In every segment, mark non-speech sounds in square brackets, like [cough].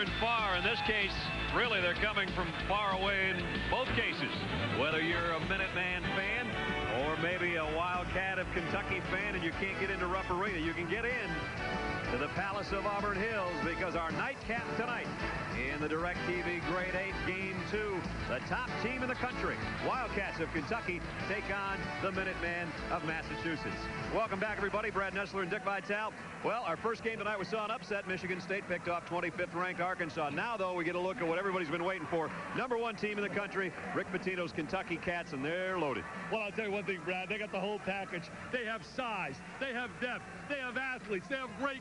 and far. In this case, really, they're coming from far away in both cases. Whether you're a Minuteman fan or maybe a Wildcat of Kentucky fan and you can't get into Rupp Arena, you can get in to the Palace of Auburn Hills because our nightcap tonight in the DirecTV Great 8 Game 2, the top team in the country, Wildcats of Kentucky, take on the Minutemen of Massachusetts. Welcome back, everybody. Brad Nessler and Dick Vitale. Well, our first game tonight we saw an upset. Michigan State picked off 25th ranked Arkansas. Now, though, we get a look at what everybody's been waiting for. Number one team in the country, Rick Pitino's Kentucky Cats, and they're loaded. Well, I'll tell you one thing, Brad. They got the whole package. They have size. They have depth. They have athletes. They have great.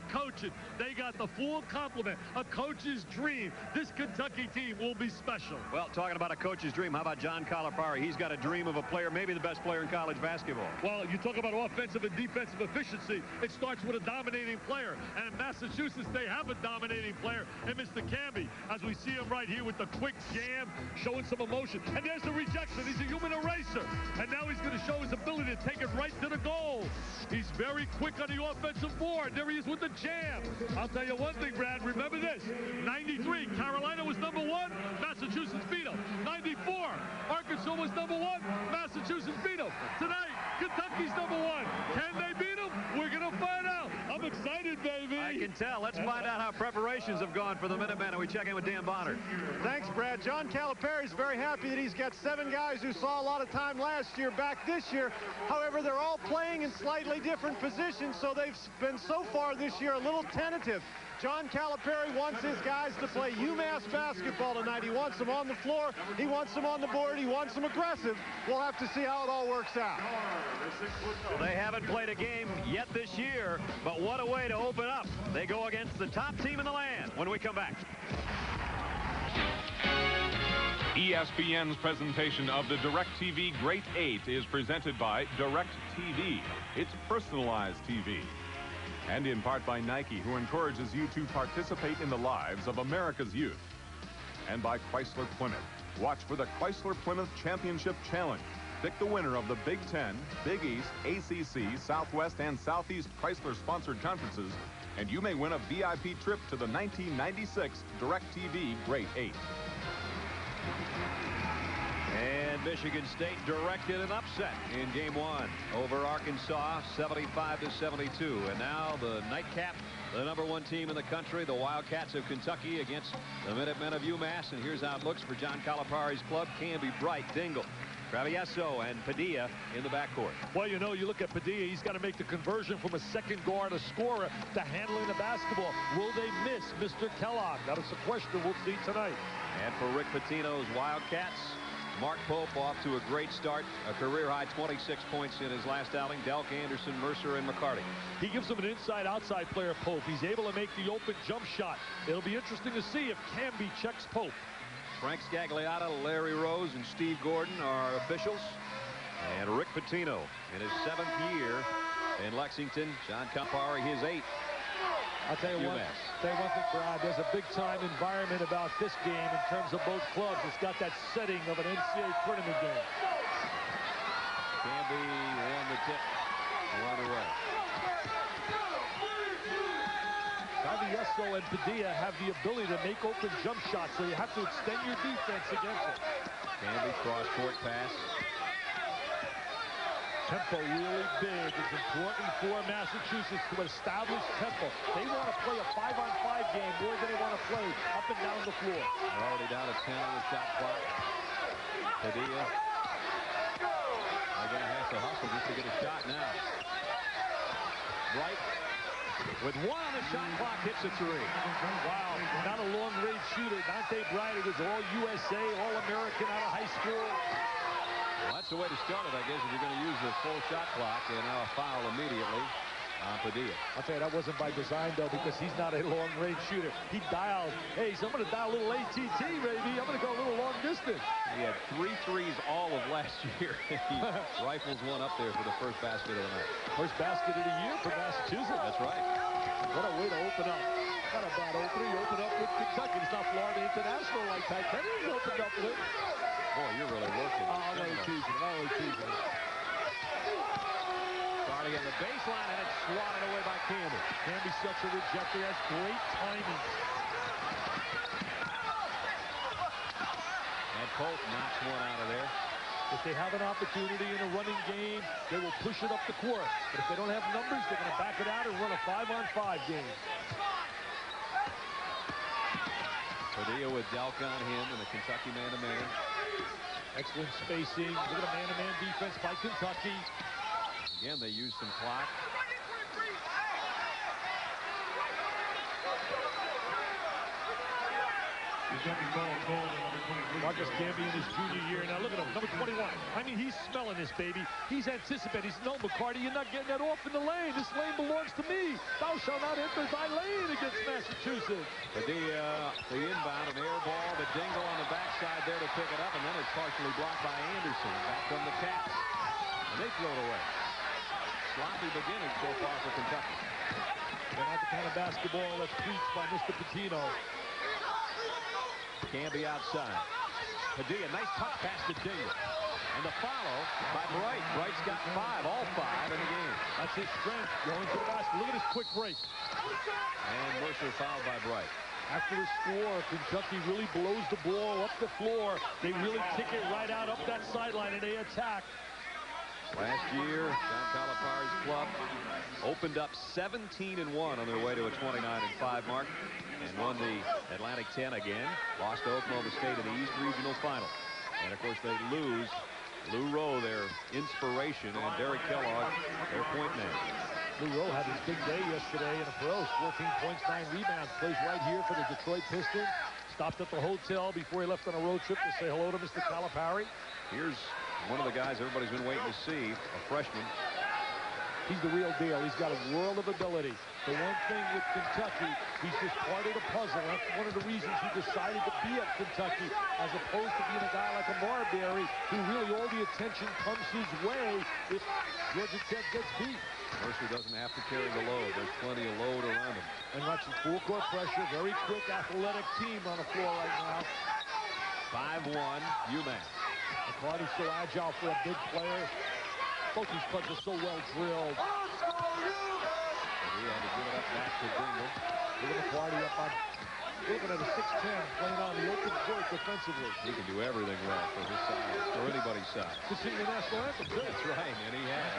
They got the full complement. A coach's dream. This Kentucky team will be special. Well, talking about a coach's dream, how about John Calipari? He's got a dream of a player, maybe the best player in college basketball. Well, you talk about offensive and defensive efficiency. It starts with a dominating player. And in Massachusetts, they have a dominating player in Mr. Camby. As we see him right here with the quick jam, showing some emotion. And there's the rejection. He's a human eraser. And now he's going to show his ability to take it right to the goal. He's very quick on the offensive board. There he is with the jam. I'll tell you one thing, Brad. Remember this. 93, Carolina was number one. Massachusetts beat them. 94, Arkansas was number one. Massachusetts beat them. Tonight, Kentucky's number one. Can they beat them? We're going to find out. I'm excited, baby. I can tell. Let's find out how preparations have gone for the Minutemen, and we check in with Dan Bonner. Thanks, Brad. John Calipari's very happy that he's got seven guys who saw a lot of time last year back this year. However, they're all playing in slightly different positions, so they've been so far this year a little tentative. John Calipari wants his guys to play UMass basketball tonight. He wants them on the floor. He wants them on the board. He wants them aggressive. We'll have to see how it all works out. They haven't played a game yet this year, but what a way to open up. They go against the top team in the land when we come back. ESPN's presentation of the DirecTV Great 8 is presented by DirecTV. It's personalized TV and in part by Nike, who encourages you to participate in the lives of America's youth. And by Chrysler Plymouth. Watch for the Chrysler Plymouth Championship Challenge. Pick the winner of the Big Ten, Big East, ACC, Southwest, and Southeast Chrysler-sponsored conferences, and you may win a VIP trip to the 1996 DirecTV Great 8. And Michigan State directed an upset in game one over Arkansas 75 to 72. And now the nightcap, the number one team in the country, the Wildcats of Kentucky against the Minutemen of UMass. And here's how it looks for John Calipari's club. Camby, Bright, Dingle, Travieso and Padilla in the backcourt. Well, you know, you look at Padilla, he's got to make the conversion from a second guard, a scorer, to handling the basketball. Will they miss Mr. Kellogg? That is a question we'll see tonight. And for Rick Pitino's Wildcats, Mark Pope off to a great start, a career-high 26 points in his last outing. Delk, Anderson, Mercer, and McCarty. He gives them an inside-outside player, Pope. He's able to make the open jump shot. It'll be interesting to see if Camby checks Pope. Frank Scagliotta, Larry Rose, and Steve Gordon are officials. And Rick Pitino in his seventh year in Lexington. John Calipari, his eighth. I'll tell you, one, tell you one thing, Brad. There's a big-time environment about this game in terms of both clubs. It's got that setting of an NCAA tournament game. Camby won the tip. One away. Travieso and Padilla have the ability to make open jump shots, so you have to extend your defense against them. Camby cross-court pass. Tempo really big. It's important for Massachusetts to establish tempo. They want to play a five-on-five 5 game more than they want to play up and down the floor. They're already down to 10 on the shot clock. Padilla. They're going to have to hustle just to get a shot now. Right with one on the shot clock hits a three. Wow, not a long-range shooter. Dante Bright was all-USA, All-American out of high school. Well, that's the way to start it, I guess, if you're going to use the full shot clock. And now a foul immediately on Padilla. I'll tell you, that wasn't by design, though, because he's not a long-range shooter. He dialed, hey, so I'm going to dial a little ATT, baby. I'm going to go a little long distance. He had three threes all of last [laughs] year. he [laughs] rifles one up there for the first basket of the night. First basket of the year for Massachusetts. That's right. What a way to open up. Not a bad opening. You open up with Kentucky. It's not Florida International like that. Kennedy's opened up with it. Boy, you're really working. Oh, always teasing, always teasing. Starting on the baseline, and it's swatted away by Camby. Camby such a rejector. That's great timing. And Colt knocks one out of there. If they have an opportunity in a running game, they will push it up the court. But if they don't have numbers, they're going to back it out and run a five-on-five 5 game. Padilla with Dalcon him and the Kentucky man-to-man. man to man Excellent spacing. Look at a man-to-man -man defense by Kentucky. Again, they use some clock. Marcus Camby in his junior year. Now look at him, number 21. I mean, he's smelling this, baby. He's anticipating. He's, no, McCarty, you're not getting that off in the lane. This lane belongs to me. Thou shalt not enter thy lane against Massachusetts. Padilla, uh, the inbound, an air ball, the dingle on the backside there to pick it up, and then it's partially blocked by Anderson. Back from the Cats. And they throw it away. Sloppy beginning so far for Kentucky. They're not the kind of basketball that's preached by Mr. Pitino. Camby outside. Padilla, nice touch pass to Dingle. And the follow by Bright. Bright's got five, all five in the game. That's his strength, going to the basket. Look at his quick break. And Mercer fouled by Bright. After the score, Kentucky really blows the ball up the floor. They really kick it right out up that sideline, and they attack. Last year, John Calipari's club opened up 17 and 1 on their way to a 29 and 5 mark and won the Atlantic 10 again. Lost to Oklahoma State in the East Regional Final. And of course they lose Lou Roe, their inspiration, and Derek Kellogg, their point man. Lou Roe had his big day yesterday in a pros, 14 points, 9 rebounds. Plays right here for the Detroit Pistons. Stopped at the hotel before he left on a road trip to say hello to Mr. Calipari. Here's one of the guys everybody's been waiting to see, a freshman. He's the real deal. He's got a world of ability. The one thing with Kentucky, he's just part of the puzzle. That's one of the reasons he decided to be at Kentucky as opposed to being a guy like a Marbury who really all the attention comes his way if Georgia Tech gets beat. Mercer doesn't have to carry the load. There's plenty of load around him. And watching full court pressure, very quick, athletic team on the floor right now. 5-1, UMass. McCarty's so agile for a big player. Both these cuts are so well drilled. He had to give it up back to Dingle. Look at McCarty up on looking at a 6'10", playing on the open court defensively. He can do everything well for his size, for anybody's size. Could sing the national anthem, too. That's right, and he has.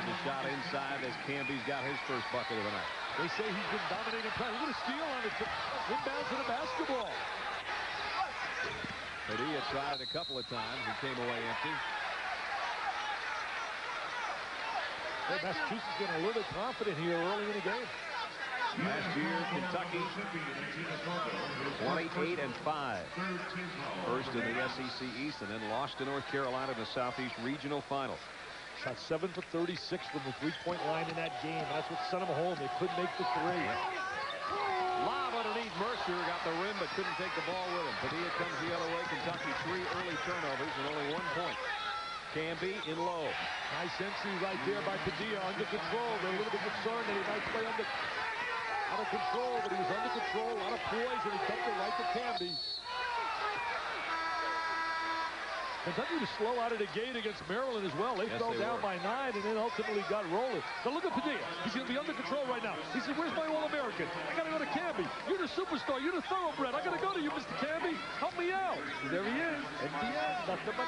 And the shot inside as Camby's got his first bucket of the night. They say he's been dominating play. Look at a steal on it. Inbounds to the basketball. Padilla tried it a couple of times and came away empty. Hey, Massachusetts getting a little bit confident here early in the game. Last year, Kentucky 28 and 5. First in the SEC East and then lost to North Carolina in the Southeast Regional Final. Shot 7 for 36 from the three-point line in that game. That's what sent them home. They couldn't make the three. Mercer. Got the rim, but couldn't take the ball with him. Padilla comes the other way. Kentucky three early turnovers and only one point. Camby in low. Nice entry right there by Padilla under control. They're a little bit concerned that he might play under out of control, but he was under control, a lot of poise, and he dumped it right to Camby. Kentucky was slow out of the gate against Maryland as well. They yes, fell they down were. by nine and then ultimately got rolling. Now look at Padilla. He's going to be under control right now. He said, where's my All-American? I got to go to Camby. You're the superstar. You're the thoroughbred. I got to go to you, Mr. Camby. Help me out. There he is. At the end, nothing but.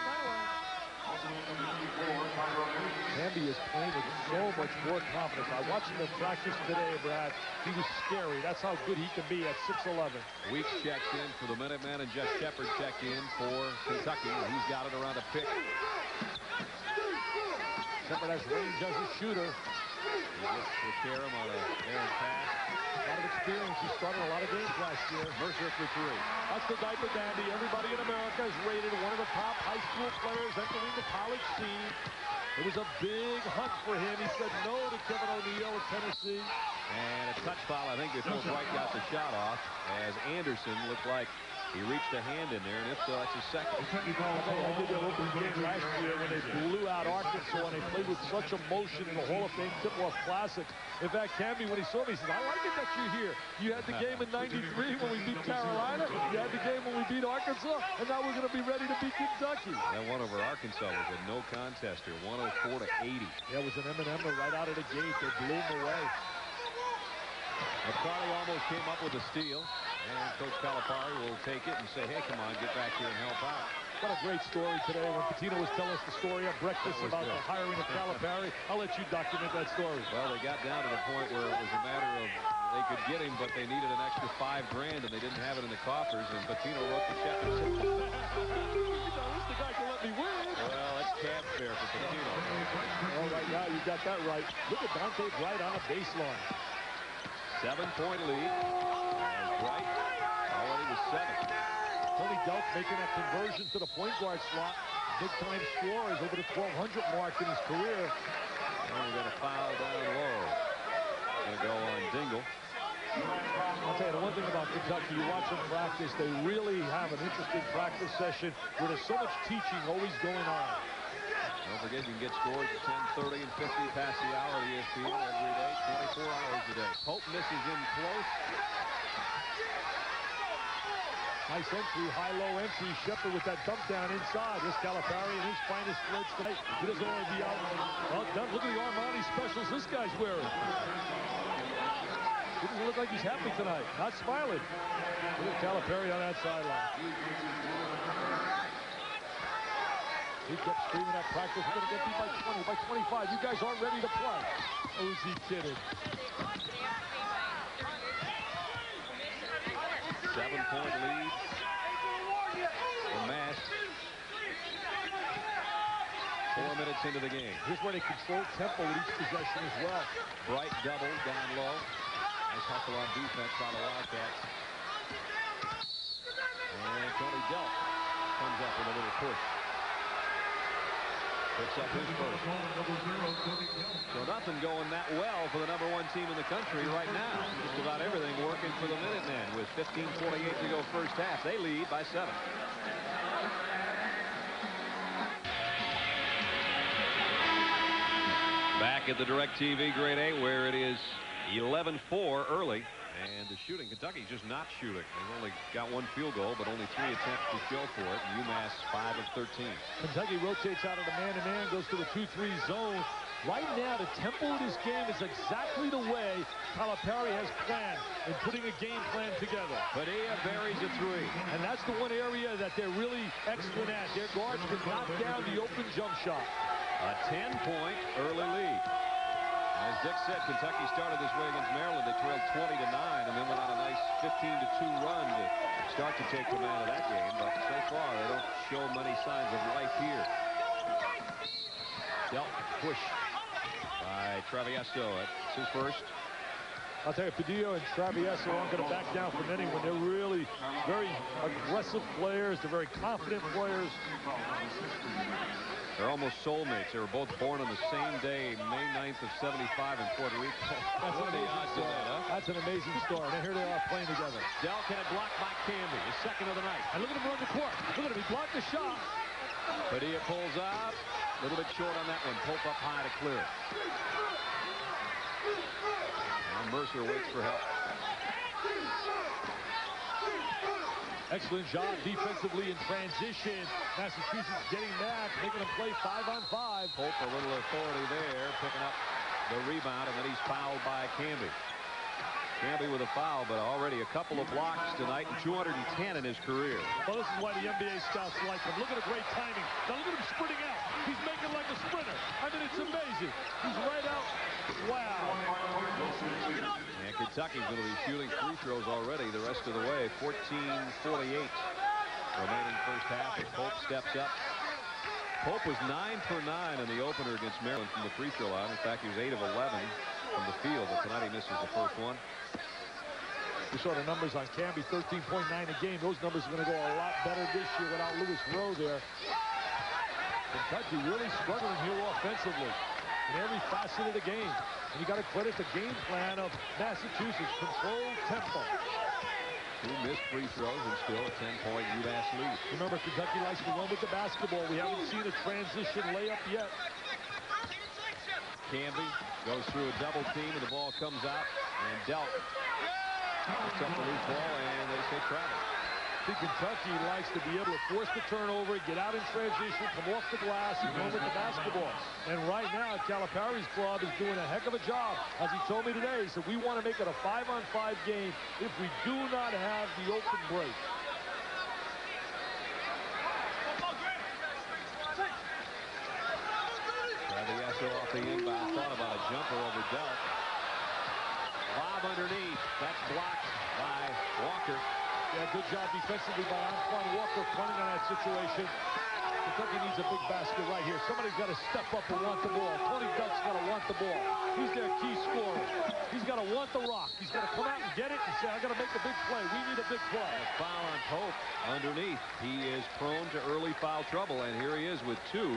Camby is playing with so much more confidence. I watched him in practice today, Brad. He was scary. That's how good he can be at 6'11". Weeks checks in for the Minutemen, and Jeff Sheppard checked in for Kentucky. He's got it around a pick. Sheppard has range as a shooter. He gets to Karam on a errant pass. A lot of experience. He started a lot of games last year. Mercer for three. That's the diaper dandy. Everybody in America is rated one of the top high school players entering the college scene. It was a big hunt for him. He said no to Kevin O'Neill of Tennessee. And a touch foul, I think, before Bright got the shot off, as Anderson looked like he reached a hand in there, and if so, that's his second. I did their opening game last year when they blew out Arkansas and they played with such emotion in the Hall of Fame tip-off classic. In fact, Camby, when he saw me, he said, I like it that you're here. You had the game in 93 when we beat Carolina. We beat Arkansas. And now we're going to be ready to beat Kentucky. That one over Arkansas was a no contest here, 104 to 80. Yeah, it was an M&M right out of the gate. They blew him away. McCarty almost came up with a steal. And Coach Calipari will take it and say, hey, come on, get back here and help out. What a great story today. When Pitino was telling us the story at breakfast about good. the hiring of Calipari, I'll let you document that story. Well, they got down to the point where it was a matter of they could get him, but they needed an extra five grand, and they didn't have it in the coffers, and Pitino wrote the check and said, [laughs] the guy can let me win. Well, that's fare for. All right, now you got that right. Look at Dante Bright on a baseline. Seven-point lead. Bright already to seven. Tony Delk making that conversion to the point guard slot. Big-time scorers over the 1,200 mark in his career. And we got a foul down low. Gonna go on Dingle. I'll tell you, the one thing about Kentucky, you watch them practice, they really have an interesting practice session where there's so much teaching always going on. Don't forget, you can get scores at 10, 30, and 50 past the hour at ESPN every day, 24 hours a day. Pope misses in close. Nice entry, high-low entry. Sheppard with that dump down inside. This Calipari in his finest splits tonight. He doesn't want to be out. Well done. Look at the Armani specials this guy's wearing. He doesn't look like he's happy tonight. Not smiling. Look at Calipari on that sideline. He kept screaming at practice, we're going to get beat by 20, by 25. You guys aren't ready to play. Oh, is he kidding? Seven-point lead for Mass. Four minutes into the game. Here's where they control tempo with each possession as well. Bright double down low. Nice hustle on defense by the Wildcats. And Tony Delk comes up with a little push. Picks up his first. So nothing going that well for the number one team in the country right now. Just about everything working for the Minutemen with 15.48 to go first half. They lead by seven. Back at the DirecTV Great 8 where it is 11-4 early. And the shooting, Kentucky's just not shooting. They've only got one field goal, but only three attempts to show for it. UMass 5 of 13. Kentucky rotates out of the man-to-man, -man, goes to the 2-3 zone. Right now, the tempo of this game is exactly the way Calipari has planned in putting a game plan together. Padilla buries a three. And that's the one area that they're really excellent at. Their guards can knock down the open jump shot. A 10-point early lead. As Dick said, Kentucky started this way against Maryland. They trailed 20 to 9 and then went on a nice 15 to 2 run to start to take command of that game. But so far, they don't show many signs of life here. Dealt push by Travieso. It's his first. I'll tell you, Padilla and Travieso aren't going to back down from anyone. They're really very aggressive players. They're very confident players. They're almost soulmates. They were both born on the same day, May 9th of 75 in Puerto Rico. [laughs] That's an amazing story. That, huh? That's an amazing story. Now here they are playing together. Delk had it blocked by Camby, his second of the night. And look at him run the court. Look at him. He blocked the shot. Padilla pulls up. A little bit short on that one. Pope up high to clear it. Now Mercer waits for help. Excellent job defensively in transition. Massachusetts getting back, making them play five on five. Pope a little authority there, picking up the rebound, and then he's fouled by Camby. Camby with a foul, but already a couple of blocks tonight and 210 in his career. Well, this is why the NBA scouts like him. Look at the great timing. Now look at him sprinting out. He's making like a sprinter. I mean, it's amazing. He's right out. Wow. Kentucky's going to be shooting free throws already the rest of the way. 14-48 remaining first half as Pope steps up. Pope was 9 for 9 in the opener against Maryland from the free throw line. In fact, he was 8 of 11 from the field, but tonight he misses the first one. We saw the numbers on Camby, 13.9 a game. Those numbers are going to go a lot better this year without Louis Roe there. Kentucky really struggling here offensively in every facet of the game. And you got to credit the game plan of Massachusetts. Controlled tempo. Two missed free throws and still a 10-point UMass lead. Remember, Kentucky likes to run with the basketball. We haven't seen a transition layup yet. Camby goes through a double team, and the ball comes out. And Delk picks up the loose ball, and they say travel think Kentucky likes to be able to force the turnover, get out in transition, come off the glass, and go with the basketball. And right now, Calipari's club is doing a heck of a job. As he told me today, he said, we want to make it a five-on-five 5 game if we do not have the open break. Travieso off the inbound, thought about a jumper over Delk. Underneath, that's blocked. Yeah, good job defensively by Antoine Walker running on that situation. Kentucky needs a big basket right here. Somebody's got to step up and want the ball. Tony Delk's got to want the ball. He's their key scorer. He's got to want the rock. He's got to come out and get it and say, I got to make a big play. We need a big play. A foul on Pope underneath. He is prone to early foul trouble, and here he is with two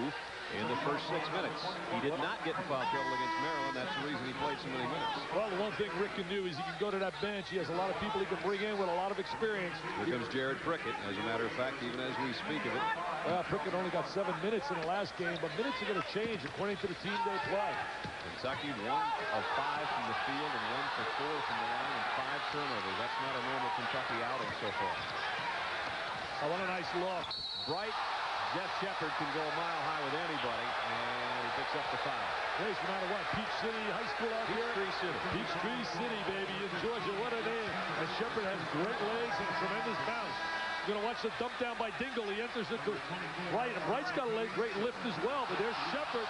in the first six minutes. He did not get in foul trouble against Maryland. That's the reason he played so many minutes. Well, the one thing Rick can do is he can go to that bench. He has a lot of people he can bring in with a lot of experience. Here comes Jared Prickett, as a matter of fact, even as we speak of it. Well, Prickett only got seven minutes in the last game, but minutes are going to change according to the team they play. Kentucky, one of five from the field and one for four from the line and five turnovers. That's not a normal Kentucky outing so far. Oh, I want a nice look. Bright Jeff Sheppard can go a mile high with anybody, and he picks up the foul. Race, no matter what, Peach City High School out here. Peachtree City. Peachtree City, baby, in Georgia. What a name. And Sheppard has great legs and tremendous bounce. You're going to watch the dump down by Dingle. He enters it to Bright. And Bright's got a great lift as well, but there's Sheppard.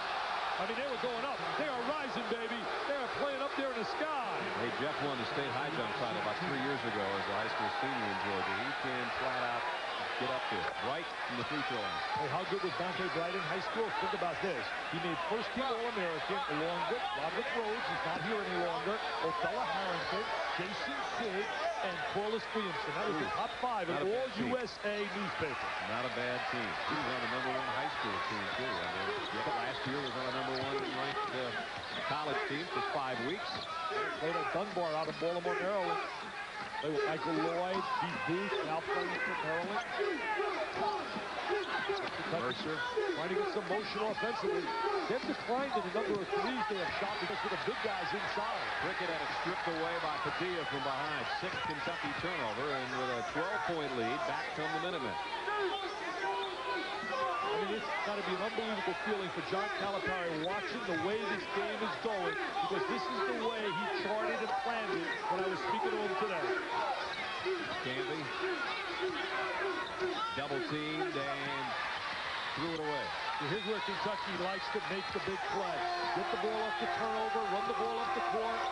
I mean, they were going up. They are rising, baby. They are playing up there in the sky. Hey, Jeff won the state high jump title about three years ago as a high school senior in Georgia. He can flat out get up there. Right from the free throw line. Hey, how good was Dante Bright in high school? Think about this. He made first team All-American along with Roderick Rhodes, He's not here any longer, Othella Harrington, Jason Kidd, and Corliss Williamson. That was the top five in all USA newspapers. Not a bad team. He was on the number one high school team, too. I mean, yeah, last year was on the number one ranked uh, college team for five weeks. Played at Dunbar out of Baltimore, Maryland. Play with Michael Lloyd, Keith Booth, now playing for Maryland. Mercer. Trying to get some motion offensively. They've declined in the number of threes they have shot because of the big guys inside. Prickett had it stripped away by Padilla from behind. Sixth Kentucky turnover, and with a 12-point lead, back come the Minutemen. I mean, it's got to be an unbelievable feeling for John Calipari watching the way this game is going because this is the way he charted and planned it when I was speaking to him today. Camby. Double teamed and threw it away. Here's where Kentucky likes to make the big play. Get the ball off the turnover, run the ball up the court.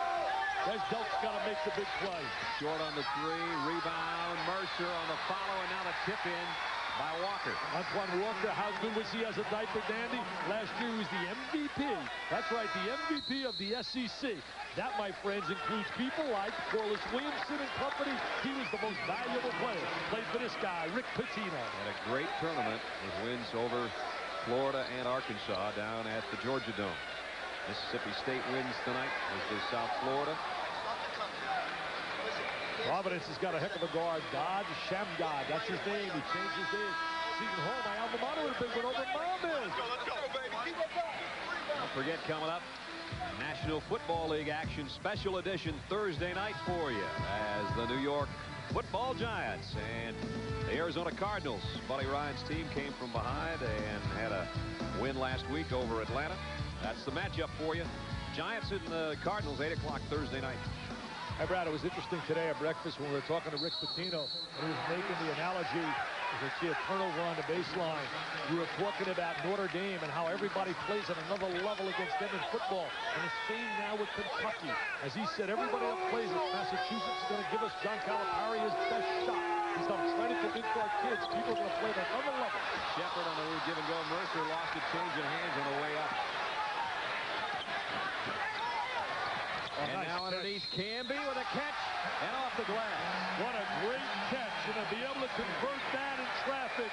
There's Delk's got to make the big play. Short on the three, rebound, Mercer on the follow, and now the tip in by Walker. Antoine Walker, how good was he as a diaper dandy? Last year he was the MVP. That's right, the MVP of the SEC. That, my friends, includes people like Corliss Williamson and company. He was the most valuable player. Played for this guy, Rick Pitino. Had a great tournament with wins over Florida and Arkansas down at the Georgia Dome. Mississippi State wins tonight as does South Florida. Providence has got a heck of a guard. God Shammgod. That's his name. He changed his name. Seton Hall, my alma mater with a big one over Monmouth. Don't forget coming up, National Football League action special edition Thursday night for you as the New York Football Giants and the Arizona Cardinals. Buddy Ryan's team came from behind and had a win last week over Atlanta. That's the matchup for you. Giants and the Cardinals, 8 o'clock Thursday night. Hey, Brad, it was interesting today at breakfast when we were talking to Rick Pitino, he was making the analogy, I see a turnover on the baseline. We were talking about Notre Dame and how everybody plays at another level against them in football. And the same now with Kentucky. As he said, everybody that plays at Massachusetts is going to give us John Calipari his best shot. He's not trying to convince our kids people are going to play at another level. Sheppard on the give and go. Mercer lost it, change in hands on the way up. Oh, and nice now catch. underneath Camby with a catch and off the glass. What a great catch, and to be able to convert that in traffic.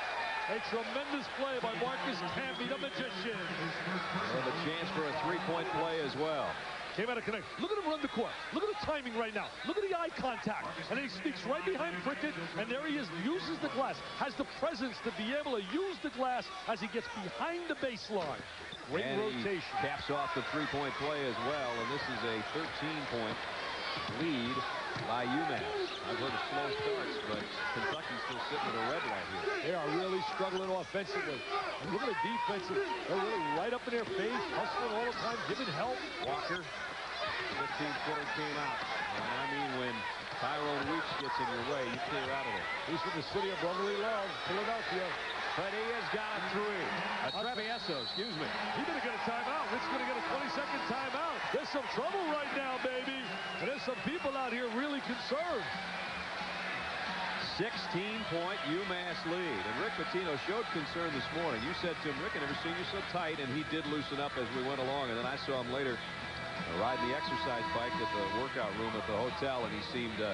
A tremendous play by Marcus Camby, the magician. With a chance for a three-point play as well. Came out of connect. Look at him run the court. Look at the timing right now. Look at the eye contact. And he sneaks right behind Prickett, and there he is, uses the glass, has the presence to be able to use the glass as he gets behind the baseline. Great and rotation. He caps off the three-point play as well, and this is a 13-point lead by UMass. I've heard of slow starts, but Kentucky's still sitting at a red light here. They are really struggling offensively. And look at the defensive. They're really right up in their face, hustling all the time, giving help. Walker, 15-footer came out. And I mean, when Tyrone Weeks gets in your way, you clear out of there. He's from the city of brotherly love, Philadelphia. but he has got a three. A Travieso, excuse me. He's going to get a timeout. Rick's going to get a 20-second timeout. There's some trouble right now, baby. And there's some people out here really concerned. 16-point UMass lead. And Rick Pitino showed concern this morning. You said to him, Rick, I never seen you so tight, and he did loosen up as we went along. And then I saw him later riding the exercise bike at the workout room at the hotel, and he seemed uh,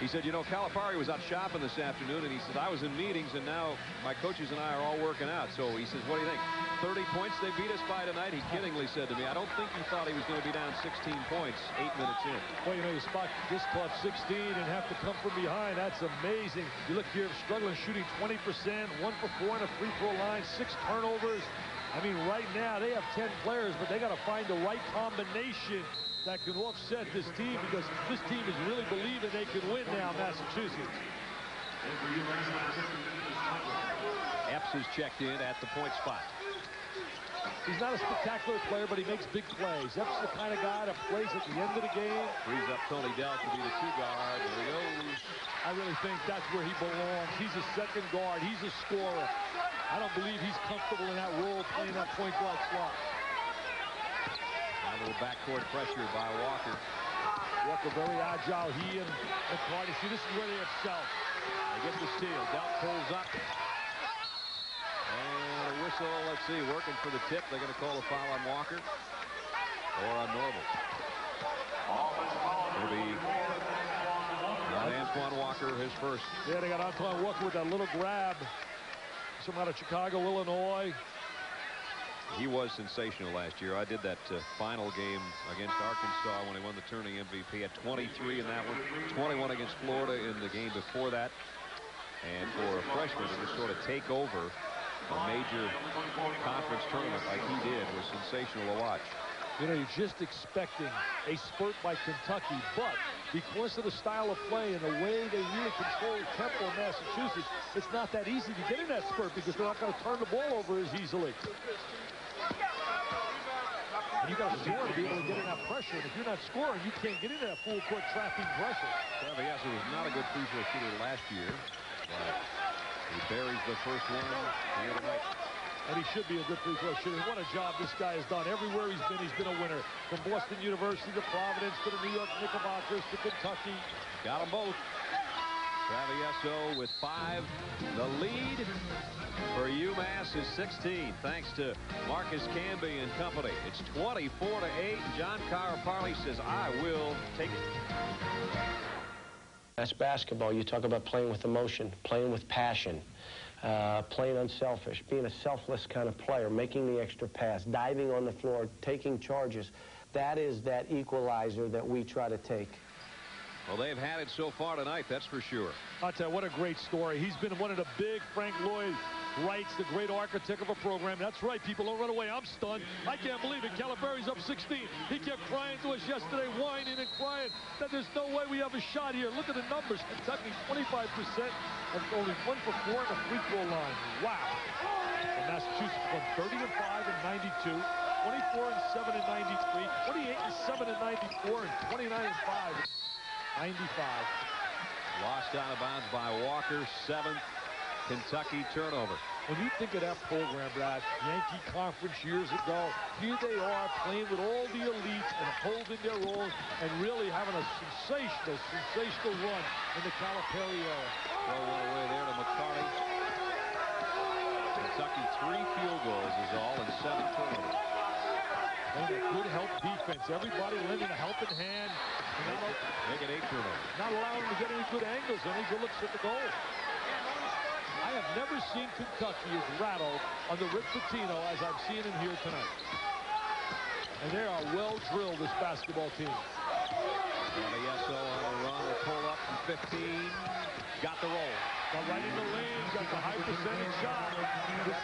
he said, you know, Calipari was out shopping this afternoon, and he said, I was in meetings, and now my coaches and I are all working out. So he says, what do you think? 30 points they beat us by tonight. He kiddingly said to me, I don't think he thought he was going to be down 16 points eight minutes in. Well, you know, you spot this club 16 and have to come from behind. That's amazing. You look here, struggling shooting 20%, one for four in a free throw line, six turnovers. I mean, right now they have 10 players, but they got to find the right combination that can offset this team because this team is really believing they can win now, Massachusetts. Epps is checked in at the point spot. He's not a spectacular player, but he makes big plays. Epps is the kind of guy that plays at the end of the game. Frees up Tony Delk to be the two guard. There he goes. I really think that's where he belongs. He's a second guard. He's a scorer. I don't believe he's comfortable in that role playing that point guard slot. A little backcourt pressure by Walker. Walker very agile. He and McCarty. See, this is where they excel. They get the steal. Delk pulls up. And a whistle, let's see, working for the tip. They're going to call a foul on Walker or on Norval. It'll be Antoine Walker, his first. Yeah, they got Antoine Walker with that little grab. Some out of Chicago, Illinois. He was sensational last year. I did that uh, final game against Arkansas when he won the tourney MVP at 23 in that one, 21 against Florida in the game before that. And for a freshman to just sort of take over a major conference tournament like he did was sensational to watch. You know, you're just expecting a spurt by Kentucky, but because of the style of play and the way they really control tempo in Massachusetts, it's not that easy to get in that spurt because they're not going to turn the ball over as easily. And you got to score to be able to get that pressure. And if you're not scoring, you can't get into that full court trapping pressure. Travieso was not a good free throw shooter last year. But he buries the first one here tonight. And he should be a good free throw shooter. What a job this guy has done. Everywhere he's been, he's been a winner. From Boston University to Providence to the New York Knickerbockers to Kentucky. Got them both. Travieso with five. The lead for UMass is 16, thanks to Marcus Camby and company. It's 24 to 8. John Calipari says, I will take it. That's basketball. You talk about playing with emotion, playing with passion, uh, playing unselfish, being a selfless kind of player, making the extra pass, diving on the floor, taking charges. That is that equalizer that we try to take. Well, they've had it so far tonight, that's for sure. I'll tell you, what a great story. He's been one of the big Frank Lloyd Wright's the great architect of a program. That's right, people. Don't run away. I'm stunned. I can't believe it. Calipari's up 16. He kept crying to us yesterday, whining and crying that there's no way we have a shot here. Look at the numbers. Kentucky, 25% and only one for four on the free throw line. Wow. And Massachusetts won 30 and 5 and 92. 24 and 7 and 93, 28 and 7 and 94, and 29 and 5. 95. Lost out of bounds by Walker, seventh Kentucky turnover. When you think of that program, Brad, Yankee Conference years ago, here they are playing with all the elites and holding their own and really having a sensational, sensational run in the Calipari era. Throw one away there to McCarty. Kentucky three field goals is all and seven turnovers. And a good help defense. Everybody lending a helping hand. Make it eight turnovers. Not allowing them to get any good angles, any good looks at the goal. I have never seen Kentucky as rattled under Rick Pitino as I've seen him here tonight. And they are well drilled, this basketball team. Travieso on a run, pull up from 15. Got the roll. Got right in the lane, got the high percentage shot. This,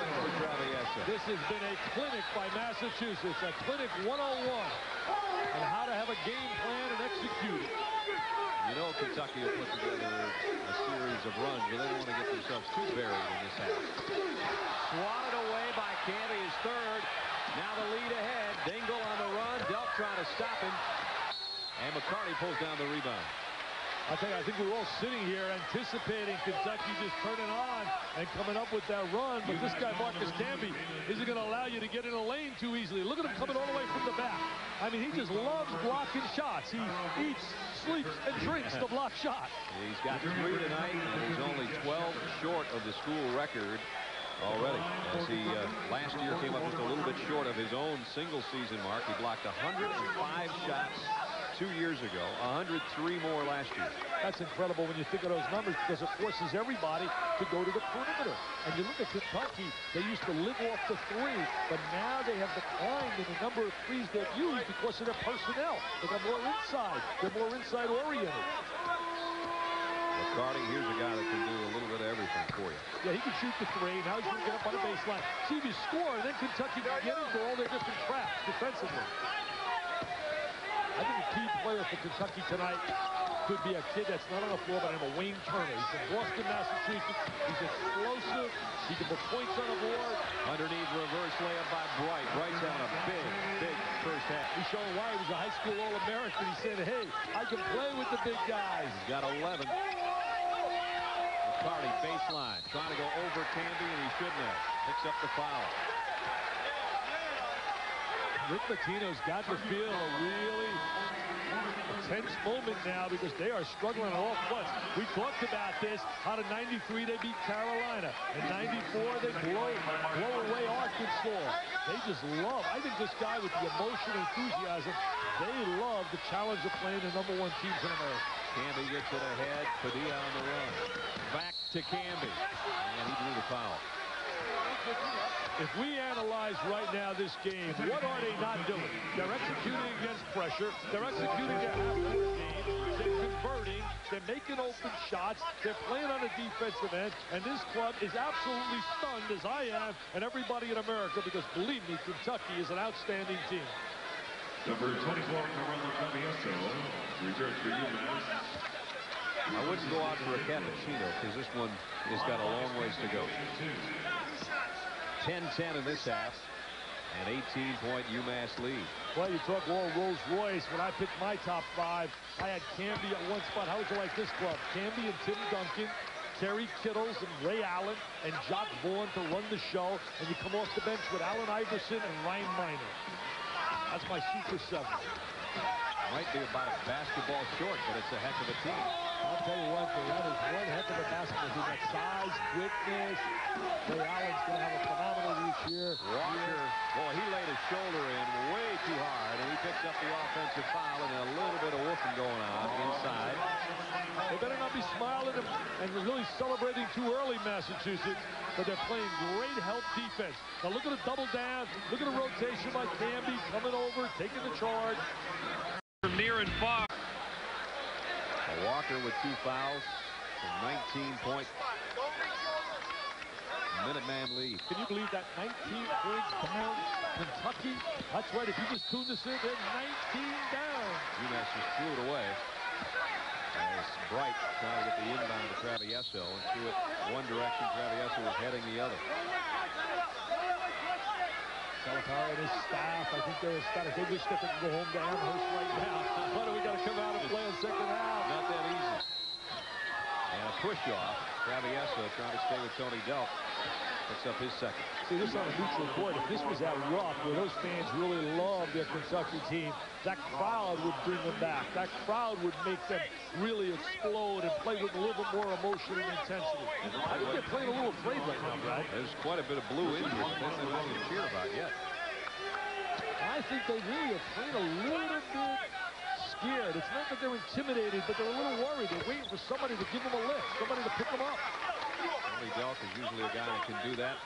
this has been a clinic by Massachusetts, a clinic 101 on how to have a game plan and execute it. You know Kentucky will put together a series of runs, but they don't want to get themselves too buried in this half. Swatted away by Camby is third. Now the lead ahead. Dingle on the run. Delk trying to stop him. And McCarty pulls down the rebound. I think I think we're all sitting here anticipating Kentucky just turning on and coming up with that run. But this guy, Marcus Camby, isn't going to allow you to get in a lane too easily. Look at him coming all the way from the back. I mean, he just loves blocking shots. He eats, sleeps, and drinks the block shot. He's got three tonight, and he's only 12 short of the school record already. As he uh, last year came up just a little bit short of his own single season mark. He blocked 105 shots two years ago, 103 more last year. That's incredible when you think of those numbers because it forces everybody to go to the perimeter. And you look at Kentucky, they used to live off the three, but now they have declined in the number of threes they've used because of their personnel. They got more inside. They're more inside oriented. McCarty, here's a guy that can do a little bit of everything for you. Yeah, he can shoot the three. Now he's going to get up on the baseline. See if you score, and then Kentucky can get into all their different traps defensively. I think a key player for Kentucky tonight could be a kid that's not on the floor, but I'm a Wayne Turner. He's from Boston, Massachusetts. He's explosive. He can put points on the board. Underneath reverse layup by Bright. Bright's having a big, big first half. He's showing why he was a high school All-American. He said, hey, I can play with the big guys. He's got 11. McCarty, baseline, trying to go over Camby, and he shouldn't have. Picks up the foul. Rick Pitino's got to feel a really tense moment now because they are struggling on all fronts. We talked about this. Out of 93, they beat Carolina. In 94, they blow, blow away Arkansas. They just love, I think this guy with the emotion and enthusiasm, they love the challenge of playing the number one teams in America. Camby gets it ahead. Padilla on the run. Back to Camby. And he drew the foul. If we analyze right now this game, what are they not doing? They're executing against pressure. They're executing their half-court game. They're converting. They're making open shots. They're playing on a defensive end. And this club is absolutely stunned, as I am, and everybody in America, because believe me, Kentucky is an outstanding team. Number 24, Carmelo Travieso, returns for UMass. I wouldn't go out for a cappuccino because this one has got a long ways to go. 10-10 in this half. An 18-point UMass lead. Well, you talk all Rolls Royce. When I picked my top five, I had Camby at one spot. How would you like this club? Camby and Tim Duncan, Kerry Kittles and Ray Allen, and Jacque Vaughn to run the show. And you come off the bench with Allen Iverson and Ryan Minor. That's my super seven. Might be about a basketball short, but it's a heck of a team. I'll tell you one thing, that is one heck of a basketball team. That size, quickness. Ray Allen's going to have a phenomenal. Walker, boy, he laid his shoulder in way too hard, and he picks up the offensive foul, and a little bit of woofing going on inside. They better not be smiling and, and really celebrating too early, Massachusetts, but they're playing great help defense. Now look at the double down. Look at the rotation by Camby coming over, taking the charge. From near and far. Walker with two fouls. 19-point Minuteman lead. Can you believe that 19 points down Kentucky? That's right. If you just tune this in, they're 19 down. UMass just threw it away. As Bright trying to get the inbound to Travieso and threw it one direction. Travieso was heading the other. Calipari and his staff, I think they're ecstatic. They wish they could go home to Amherst right now. Why do we got to come out and play in second half? Not that easy. And a push off. Travieso trying to stay with Tony Delk. Picks up his second. See, this on a neutral court. If this was at Rupp, where those fans really love their Kentucky team, that crowd would bring them back. That crowd would make them really explode and play with a little bit more emotion and intensity. I think they're playing a little afraid right now, Brad. There's quite a bit of blue in here, but there's nothing to cheer about yet. I think they really are playing a little bit It's not that they're intimidated, but they're a little worried. They're waiting for somebody to give them a lift, somebody to pick them up. Tony Delk is usually a guy that can do that.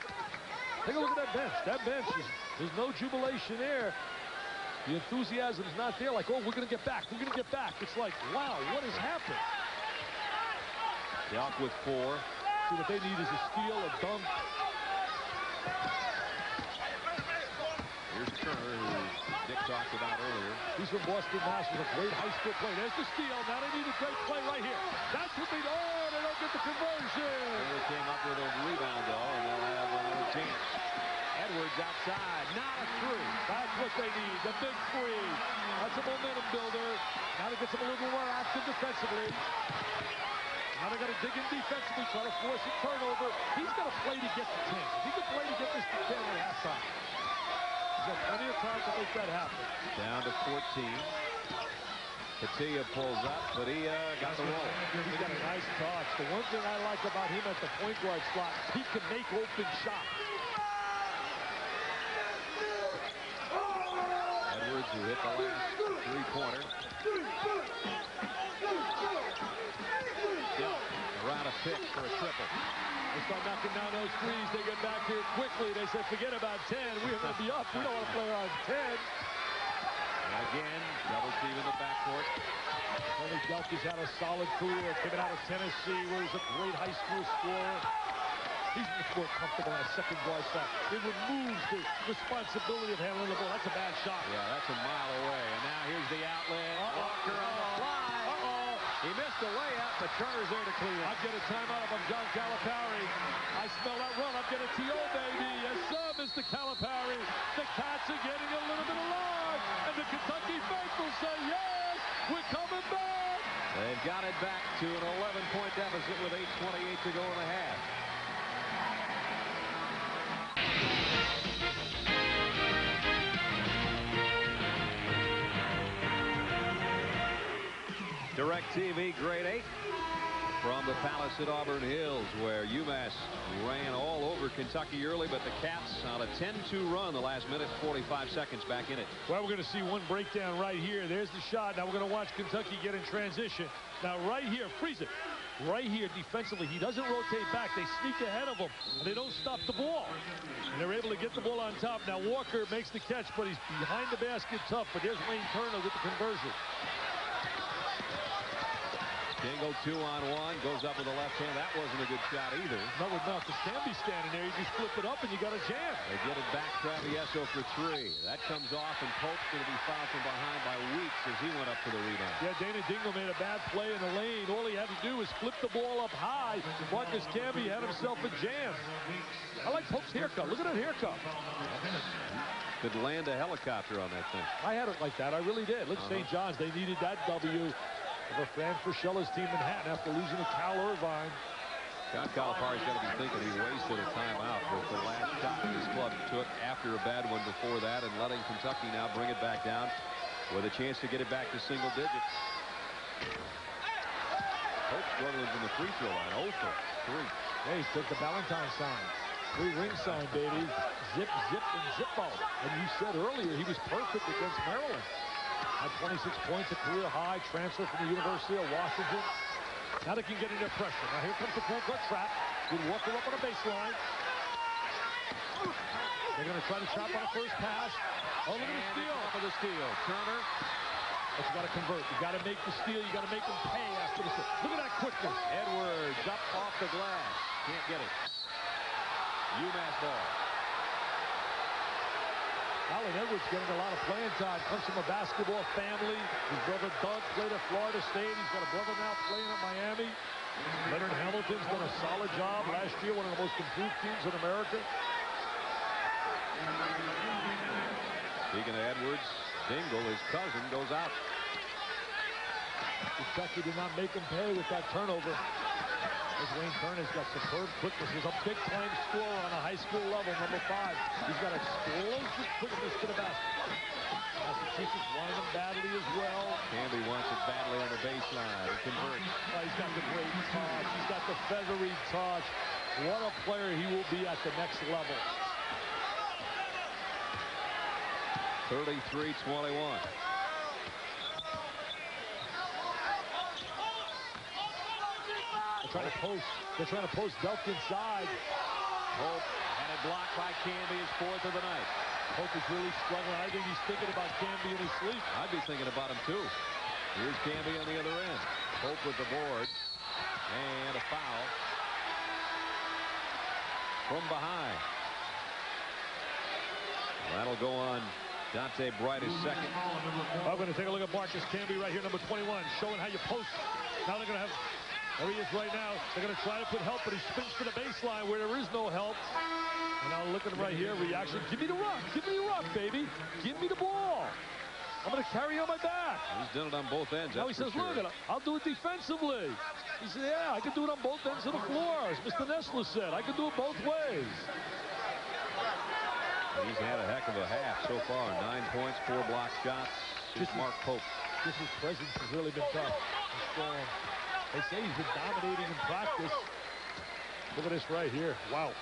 Take a look at that bench. That bench, is, there's no jubilation there. The enthusiasm's not there, like, oh, we're going to get back. We're going to get back. It's like, wow, what has happened? Delk with four. See, what they need is a steal, a dunk. Here's Turner, who Dick talked about earlier. He's from Boston, Mass. with a great high school play. There's the steal. Now they need a great play right here. That's what they, oh, they don't get the conversion. They came up with a rebound, though, and they'll have another chance. Edwards outside, not a three. That's what they need, the big three. That's a momentum builder. Now they get some a little more active defensively. Now they're going to dig in defensively, try to force a turnover. He's got to play to get to 10. If he can play to get this to 10 at halftime, he's got plenty of time to make that happen. Down to 14. Padilla pulls up, but he uh, got the roll. He got a nice touch. The one thing I like about him at the point guard slot, he can make open shots. Edwards, who hit the last three-pointer. Around a pick for a triple. They start knocking down those threes. They get back here quickly. They said, forget about 10. We're going to be up. We don't want to play on 10. And again, double team in the backcourt. Tony Delky's had a solid career coming out of Tennessee, where he's a great high school scorer. He's much more comfortable at second guard spot. It removes the responsibility of handling the ball. That's a bad shot. Yeah, that's a mile away. And now here's the outlet. Uh-oh. Walker on the fly. He missed the layup, but Turner's there to clean it. I get a timeout I'm John Calipari. I smell that run. I'm getting TO, baby. Yes, sir, Mr. Calipari. The Cats are getting a little bit alive. And the Kentucky faithful say, yes, we're coming back. They've got it back to an 11-point deficit with 8.28 to go in the half. Direct TV, Great 8 from the Palace at Auburn Hills, where UMass ran all over Kentucky early, but the Cats on a 10-2 run the last minute, 45 seconds back in it. Well, we're going to see one breakdown right here. There's the shot. Now we're going to watch Kentucky get in transition. Now right here, freeze it. Right here defensively, he doesn't rotate back. They sneak ahead of him, and they don't stop the ball. And they're able to get the ball on top. Now Walker makes the catch, but he's behind the basket tough. But there's Wayne Turner with the conversion. Dingle two on one, goes up with the left hand. That wasn't a good shot either. Not with Malcolm Camby standing there. You just flip it up and you got a jam. They get it back Travieso for three. That comes off and Pope's going to be fouled from behind by Weeks as he went up for the rebound. Yeah, Dana Dingle made a bad play in the lane. All he had to do was flip the ball up high. Marcus Camby had himself a jam. I like Pope's haircut. Look at that haircut. Could land a helicopter on that thing. I had it like that. I really did. Look, Uh-huh. St. John's, they needed that W over Fran Fraschilla's team Manhattan after losing to Cal Irvine. John Calipari's got to be thinking he wasted a timeout with the last shot his club took after a bad one before that and letting Kentucky now bring it back down with a chance to get it back to single digits. Pope struggling from the free throw line. 0 for 3. Hey, took the Valentine sign. Three ring sign, baby. Zip, zip, and zippo. And you said earlier he was perfect against Maryland. Had 26 points, a career high, transfer from the University of Washington. Now they can get into pressure. Now here comes the full court trap. Good Walker up on the baseline. They're going to try to trap on a first pass. Oh, look at the steal. For the steal. Turner. But you got to convert. You got to make the steal. You got to make them pay after the steal. Look at that quickness. Edwards up off the glass. Can't get it. UMass ball. Allen Edwards getting a lot of playing time. Comes from a basketball family. His brother Doug played at Florida State. He's got a brother now playing at Miami. Leonard Hamilton's done a solid job last year, one of the most improved teams in America. Speaking of Edwards, Dingle, his cousin, goes out. Kentucky did not make him pay with that turnover. As Wayne Turner's got superb quickness. He's a big-time scorer on a high school level, number five. He's got explosive quickness to the basket. Massachusetts wanted him badly as well. Camby wants it badly on the baseline. He converts. Oh, he's got the great touch. He's got the feathery touch. What a player he will be at the next level. 33-21. They're trying to post. They're trying to post Delk inside. Pope had a block by Camby, his fourth of the night. Pope is really struggling. I think he's thinking about Camby in his sleep. I'd be thinking about him too. Here's Camby on the other end. Pope with the board. And a foul. From behind. That'll go on Dante Bright is second. I'm going to take a look at Marcus Camby right here, number 21, showing how you post. Now they're going to have, there he is right now. They're going to try to put help, but he spins to the baseline where there is no help. And now look at him right here, reaction. Give me the rock. Give me the rock, baby. Give me the ball. I'm going to carry on my back. He's done it on both ends. Now he says, sure. look, I'll do it defensively. He said, yeah, I can do it on both ends of the floor, as Mr. Nessler said. I can do it both ways. He's had a heck of a half so far. Nine points, four block shots. Just Mark Pope. Just his presence has really been tough. They say he's been dominating in practice. Look at this right here. Wow.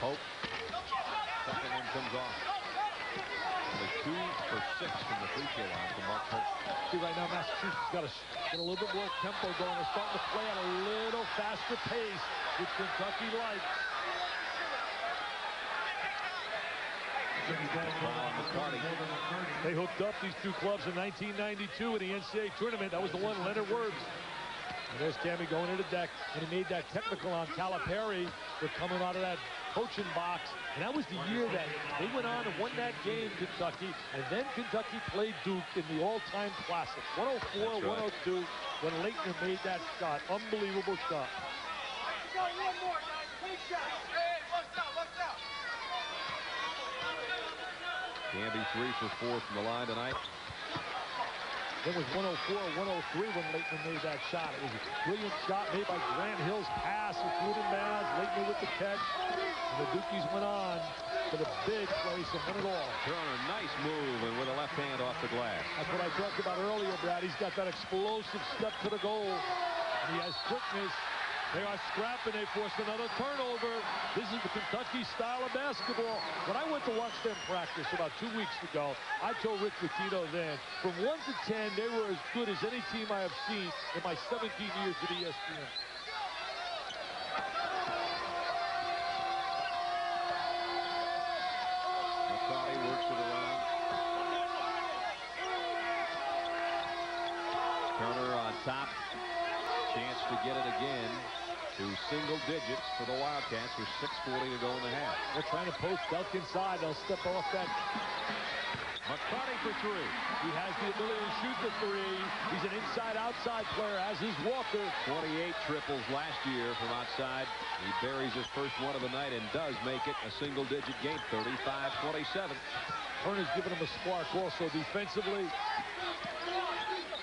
Pope. Second one comes off. The two for six from the free throw line from Mark Pope. See, right now, Massachusetts got a, got a little bit more tempo going. They're starting to play at a little faster pace, which Kentucky likes. They hooked up these two clubs in 1992 in the NCAA tournament. That was the one Leonard Wertz. And there's Camby going to the deck, and he made that technical on Calipari. They're coming out of that coaching box. And that was the year that they went on and won that game, Kentucky. And then Kentucky played Duke in the all-time classic. 104, right. 102, when Laettner made that shot. Unbelievable shot. One more, guys. Big shot. Camby three for four from the line tonight. It was 104, 103 when Laettner made that shot. It was a brilliant shot made by Grant Hill's pass with Ruben Bounds. Laettner with the catch. And the Dukies went on for the big place and won it all. Turner, nice move and with a left hand off the glass. That's what I talked about earlier, Brad. He's got that explosive step to the goal. And he has quickness they are scrapping. They forced another turnover. This is the Kentucky style of basketball. When I went to watch them practice about two weeks ago, I told Rick Pitino then, from 1 to 10, they were as good as any team I have seen in my 17 years at ESPN. Single digits for the Wildcats with 6.40 to go in the half. They're trying to post Delk inside. They'll step off that. McCarty for three. He has the ability to shoot the three. He's an inside-outside player, as is Walker. 28 triples last year from outside. He buries his first one of the night and does make it a single-digit game, 35-27. Turner's giving him a spark also defensively.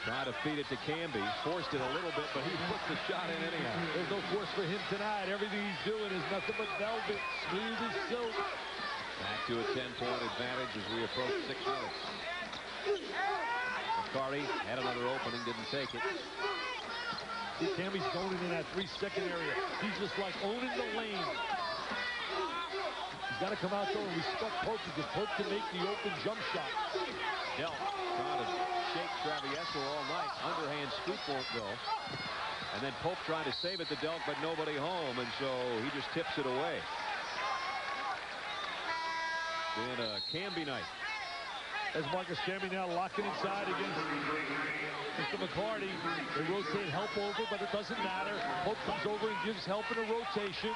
Trying to feed it to Camby. Forced it a little bit, but he puts the shot in anyhow. There's no force for him tonight. Everything he's doing is nothing but velvet, smooth as silk. Back to a 10-point advantage as we approach six minutes. McCarty had another opening, didn't take it. See, Camby's going in that three-second area. He's just like owning the lane. He's got to come out there and respect Pope because Pope can make the open jump shot. Delk trying to shake Travieso all night. Underhand scoop won't go. And then Pope trying to save it to Delk, but nobody home, and so he just tips it away. Then a Camby night. As Marcus Camby now locking inside against Mr. McCarty. They rotate help over, but it doesn't matter. Pope comes over and gives help in a rotation.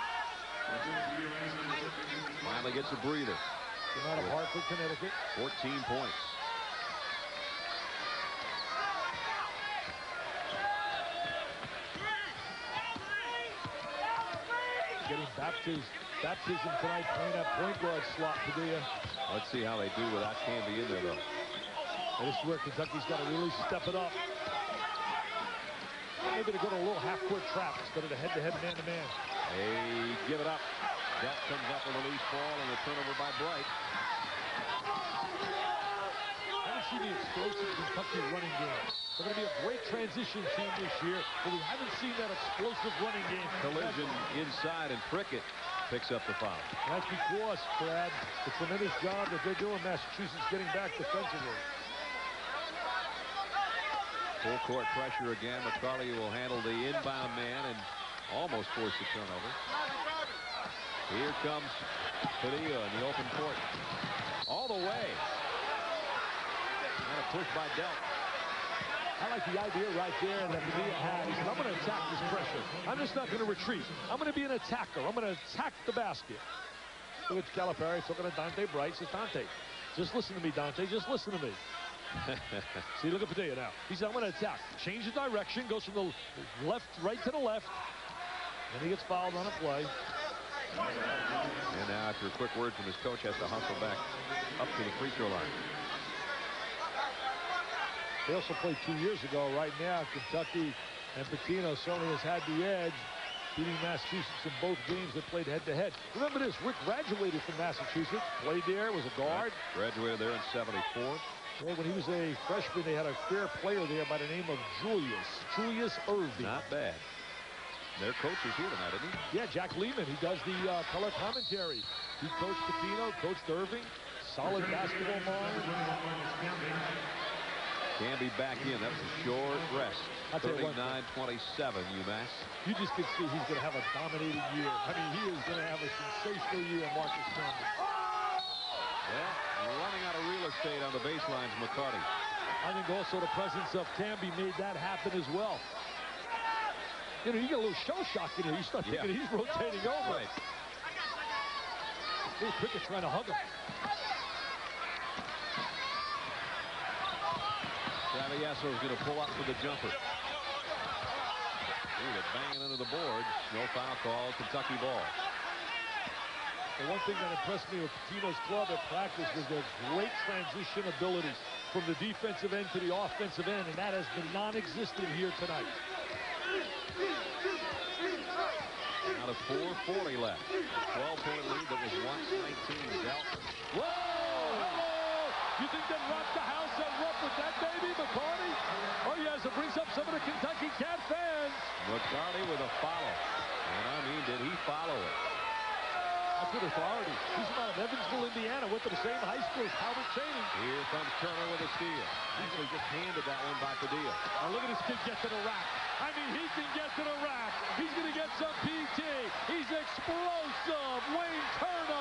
Finally gets a breather. Came out of Hartford, Connecticut. 14 points. Getting baptism, baptism tonight playing that point guard slot, Padilla. Let's see how they do without Camby in there, though. And this is where Kentucky's got to really step it up. Maybe to go to a little half-court trap instead of the head-to-head man-to-man. They give it up. Delk comes up with a loose ball and a turnover by Bright. See the explosive Kentucky running game. They're going to be a great transition team this year, but we haven't seen that explosive running game. Collision inside, and Prickett picks up the foul. That's because, Brad, the tremendous job that they're doing, Massachusetts getting back defensively. Full court pressure again. McCarty will handle the inbound man and almost force the turnover. Here comes Padilla in the open court. All the way. And a push by Delk. I like the idea right there that Padilla had. He said, I'm going to attack this pressure. I'm just not going to retreat. I'm going to be an attacker. I'm going to attack the basket. Look at Calipari talking to Dante Bright. Says, Dante, just listen to me, Dante. Just listen to me. [laughs] See, look at Padilla now. He said, I'm going to attack. Change the direction. Goes from the left, right to the left. Then he gets fouled on a play. And now after a quick word from his coach has to hustle back up to the free throw line. They also played two years ago. Right now, Kentucky and Pitino certainly has had the edge, beating Massachusetts in both games that played head-to-head. Remember this, Rick graduated from Massachusetts, played there, was a guard. Graduated there in 74. Well, when he was a freshman, they had a fair player there by the name of Julius, Julius Erving. Not bad. Their coach is here tonight, isn't he? Yeah, Jack Leaman. He does the uh, color commentary. He coached Pitino, coached Erving. Solid basketball mind. Camby back in. That was a short rest. 39-27, UMass. You just can see he's going to have a dominating year. I mean, he is going to have a sensational year, Marcus. Yeah, running out of real estate on the baselines, McCarty. I think also the presence of Camby made that happen as well. You know, you get a little shell shock in here. You start thinking yeah. he's rotating over. Right. Prickett trying to hug him. Travieso is going to pull up for the jumper. Ooh, they're banging under the boards. No foul call. Kentucky ball. The one thing that impressed me with Pitino's club at practice was their great transition ability from the defensive end to the offensive end, and that has been non-existent here tonight. Out of 440 left. 12-point lead that was once 19. Delk. Whoa! You think they rocked the house and rough with that baby, McCarty? Oh, yes, it brings up some of the Kentucky Cat fans. McCarty with a follow. And I mean, did he follow it? That's good authority. He's from out of Evansville, Indiana, went to the same high school as Calbert Cheaney. Here comes Turner with a steal. Easily just handed that one by Padilla. Now look at this kid get to the rack. I mean, he can get to the rack. He's going to get some PT. He's explosive. Wayne Turner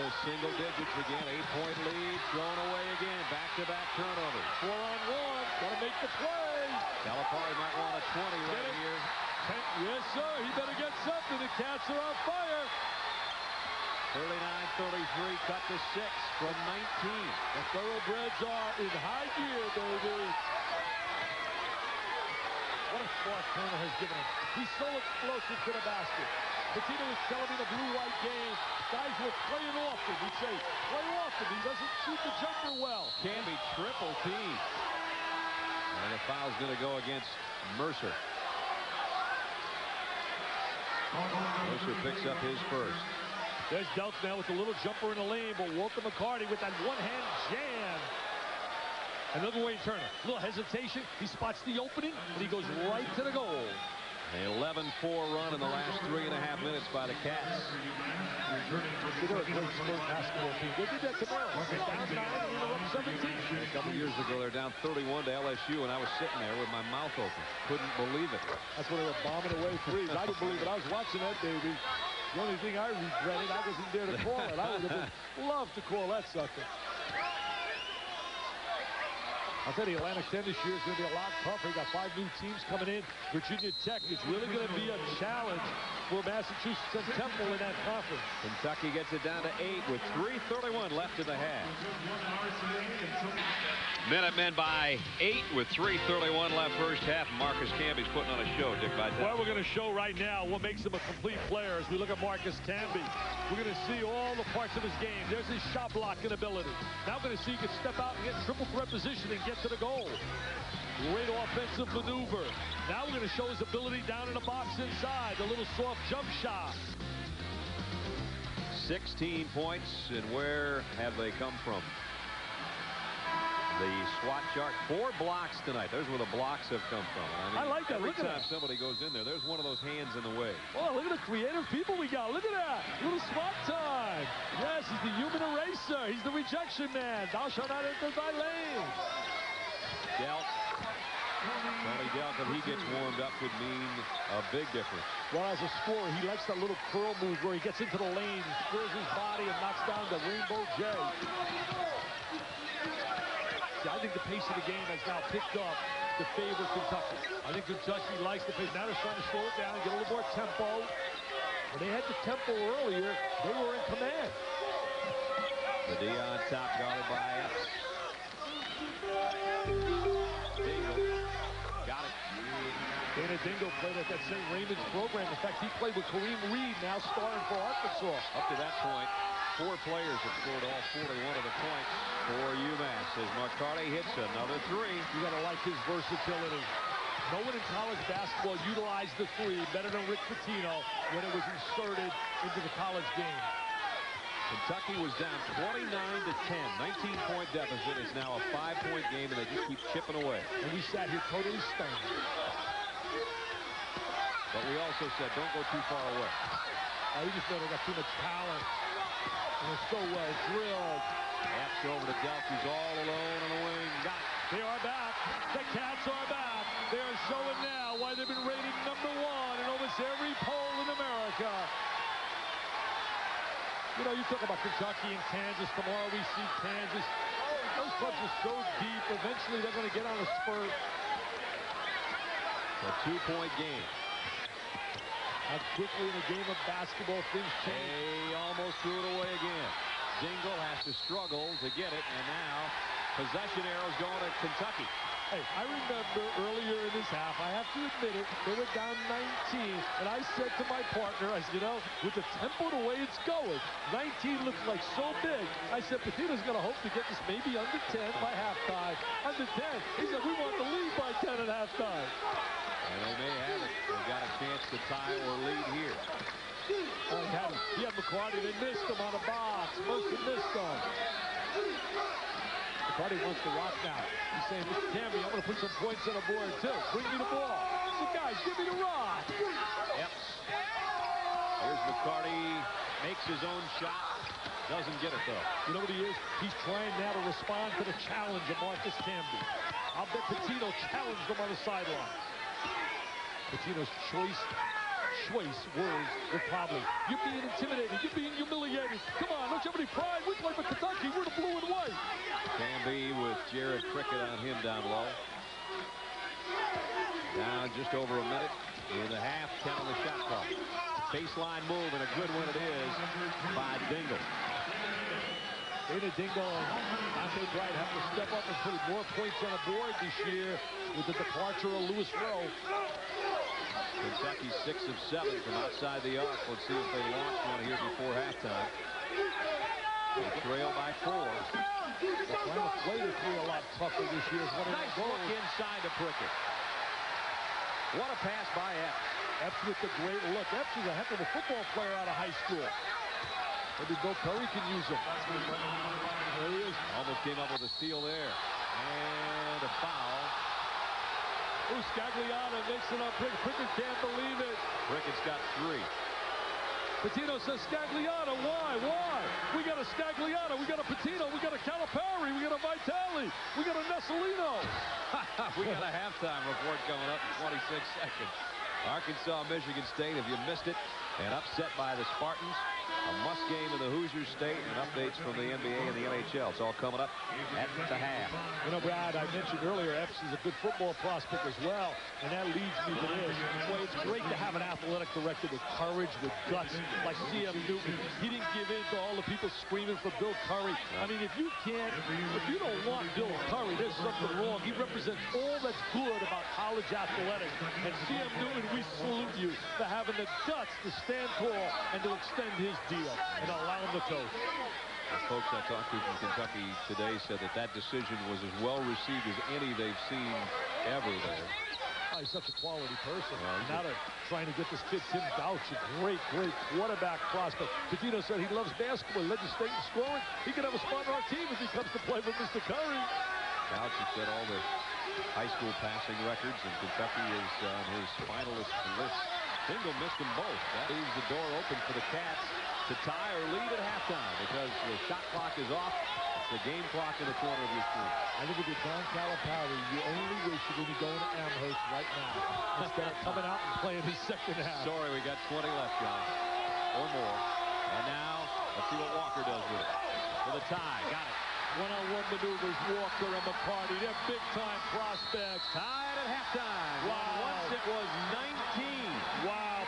now they're single digits again. Eight-point lead. Thrown away again. Back-to-back -back turnovers. Four on one. Got to make the play. Calipari might want a 20 right here. Yes, sir. He better get something. The Cats are on fire. 39-33, cut to six from 19. The Thoroughbreds are in high gear, baby. What a spark Turner has given him. He's so explosive to the basket. Pitino is telling me the blue-white game, guys were playing often. He'd say, play often. He doesn't shoot the jumper well. Can be triple team. And the foul's going to go against Mercer. Mercer picks up his first. There's Delk now with a little jumper in the lane, but Walter McCarty with that one-hand jam. Another Wayne Turner. A little hesitation. He spots the opening, and he goes right to the goal. An 11-4 run in the last three and a half minutes by the Cats. They're a great sport basketball team. They did that tomorrow. They're down 9 and they're up 17. A couple years ago, they're down 31 to LSU, and I was sitting there with my mouth open. Couldn't believe it. That's when they were bombing away threes. I didn't believe it. I was watching that, baby. The only thing I regretted, I wasn't there to call it. I would have [laughs] loved to call that sucker. I'll tell you, Atlantic 10 this year is going to be a lot tougher. You got five new teams coming in. Virginia Tech is really going to be a challenge for Massachusetts and Temple in that conference. Kentucky gets it down to eight with 3.31 left in the half. Minutemen by eight with 3.31 left first half. Marcus Camby's putting on a show, Dick Vitale. Well, we're going to show right now what makes him a complete player as we look at Marcus Camby. We're going to see all the parts of his game. There's his shot blocking ability. Now we're going to see he can step out and get triple threat position and get to the goal. Great offensive maneuver. Now we're going to show his ability down in the box inside. The little soft jump shot. 16 points, and where have they come from? The SWAT chart. Four blocks tonight. There's where the blocks have come from. I, mean, I like that. Every look time somebody goes in there, there's one of those hands in the way. Oh, look at the creative people we got. Look at that. Little SWAT time. Yes, he's the human eraser. He's the rejection man. Thou shalt not enter thy lane. Delk. Tony Delk, if he gets warmed up, could mean a big difference. Well, as a scorer, he likes that little curl move where he gets into the lane, squares his body, and knocks down the Rainbow J. I think the pace of the game has now picked up to favor Kentucky. I think Kentucky likes the pace. Now they're trying to slow it down get a little more tempo. When they had the tempo earlier, they were in command. The Dion top guarded by Epps. Dana Dingle played at that St. Raymond's program. In fact, he played with Kareem Reid, now starring for Arkansas. Up to that point, four players have scored all 41 of the points for UMass as McCarty hits another three. You got to like his versatility. No one in college basketball utilized the three better than Rick Pitino when it was inserted into the college game. Kentucky was down 29 to 10, 19-point deficit. is now a five-point game, and they just keep chipping away. And we sat here totally stunned. But we also said, don't go too far away. I just know they got too much talent. And they're so well drilled. Epps over to Delk. All alone on the wing. Got. They are back. The Cats are back. They are showing now why they've been rated number one in almost every poll in America. You know, you talk about Kentucky and Kansas. Tomorrow we see Kansas. Oh, those clubs are so deep. Eventually they're going to get on a spurt. A two-point game. How quickly in a game of basketball things change. They almost threw it away again. Dingle has to struggle to get it, and now possession arrows going to Kentucky. Hey, I remember earlier in this half, I have to admit it, they were down 19, and I said to my partner, I said, you know, with the tempo the way it's going, 19 looks like so big. I said, Pitino's going to hope to get this maybe under 10 by halftime. Under 10. He said, we want the lead by 10 at halftime. And they may have it. They've got a chance to tie or lead here. Oh, he had, he had McCarty. They missed him on a box. Have missed him. McCarty wants to rock now. He's saying, Mr. Camby, I'm going to put some points on the board, too. Bring me the ball. Said, guys, give me the rock. Yep. Here's McCarty. Makes his own shot. Doesn't get it, though. You know what he is? He's trying now to respond to the challenge of Marcus Camby. I'll bet Pitino challenged him on the sideline. Pitino's choice choice words were probably, you're being intimidated, you're being humiliated. Come on, don't you have any pride? We play for Kentucky, we're the blue and white. Camby with Jared Prickett on him down low. Down just over a minute in the half, 10 on the shot clock. Baseline move, and a good one it is by Dingle. Dana Dingle and Dante Bright have to step up and put more points on the board this year with the departure of Lewis Roe. Kentucky six of seven from outside the arc. Let's see if they launch one here before halftime. They trail by four. They're trying to play the three a lot tougher this year. Is one of Nice look inside to Prickett. What a pass by Epps. Epps with the great look. Epps is a heck of a football player out of high school. Maybe Bill Curry can use him. There he is. Almost came up with a steal there. And a foul. Ooh, Scagliano makes it on Prickett. Prickett can't believe it. Prickett's got three. Pitino says Scagliano. Why? Why? We got a Scagliano. We got a Pitino. We got a Calipari. We got a Vitale. We got a Nessolino. [laughs] we got a halftime report coming up in 26 seconds. Arkansas, Michigan State, if you missed it, and upset by the Spartans. A must game in the Hoosier State and updates from the NBA and the NHL. It's all coming up at the half. You know, Brad, I mentioned earlier, Epps is a good football prospect as well, and that leads me to this. Boy, it's great to have an athletic director with courage, with guts, like C.M. Newton. He didn't give in to all the people screaming for Bill Curry. I mean, if you can't, if you don't want Bill Curry, there's something wrong. He represents all that's good about college athletics. And C.M. Newton, we salute you for having the guts to stand tall and to extend his deal and allow him to coach. The folks I talked to from Kentucky today said that that decision was as well received as any they've seen ever there. Oh, he's such a quality person. And now they're trying to get this kid, Tim Couch, a great, great quarterback prospect. Pitino said he loves basketball. He led the state in scoring. He could have a spot on our team if he comes to play with Mr. Curry. Couch has set all the high school passing records, and Kentucky is on his finalist list. Dingle missed them both. That leaves the door open for the Cats to tie or lead at halftime because the shot clock is off. It's the game clock in the corner of your screen. I think if you're John Calipari, you only wish you would be going to Amherst right now instead of coming out and playing the second half. Sorry, we got 20 left, John, or more. And now, let's see what Walker does with it. For the tie, got it. One-on-one maneuvers, Walker and McCarty. They're big-time prospects. Tied at halftime. Wow. Once it was 19.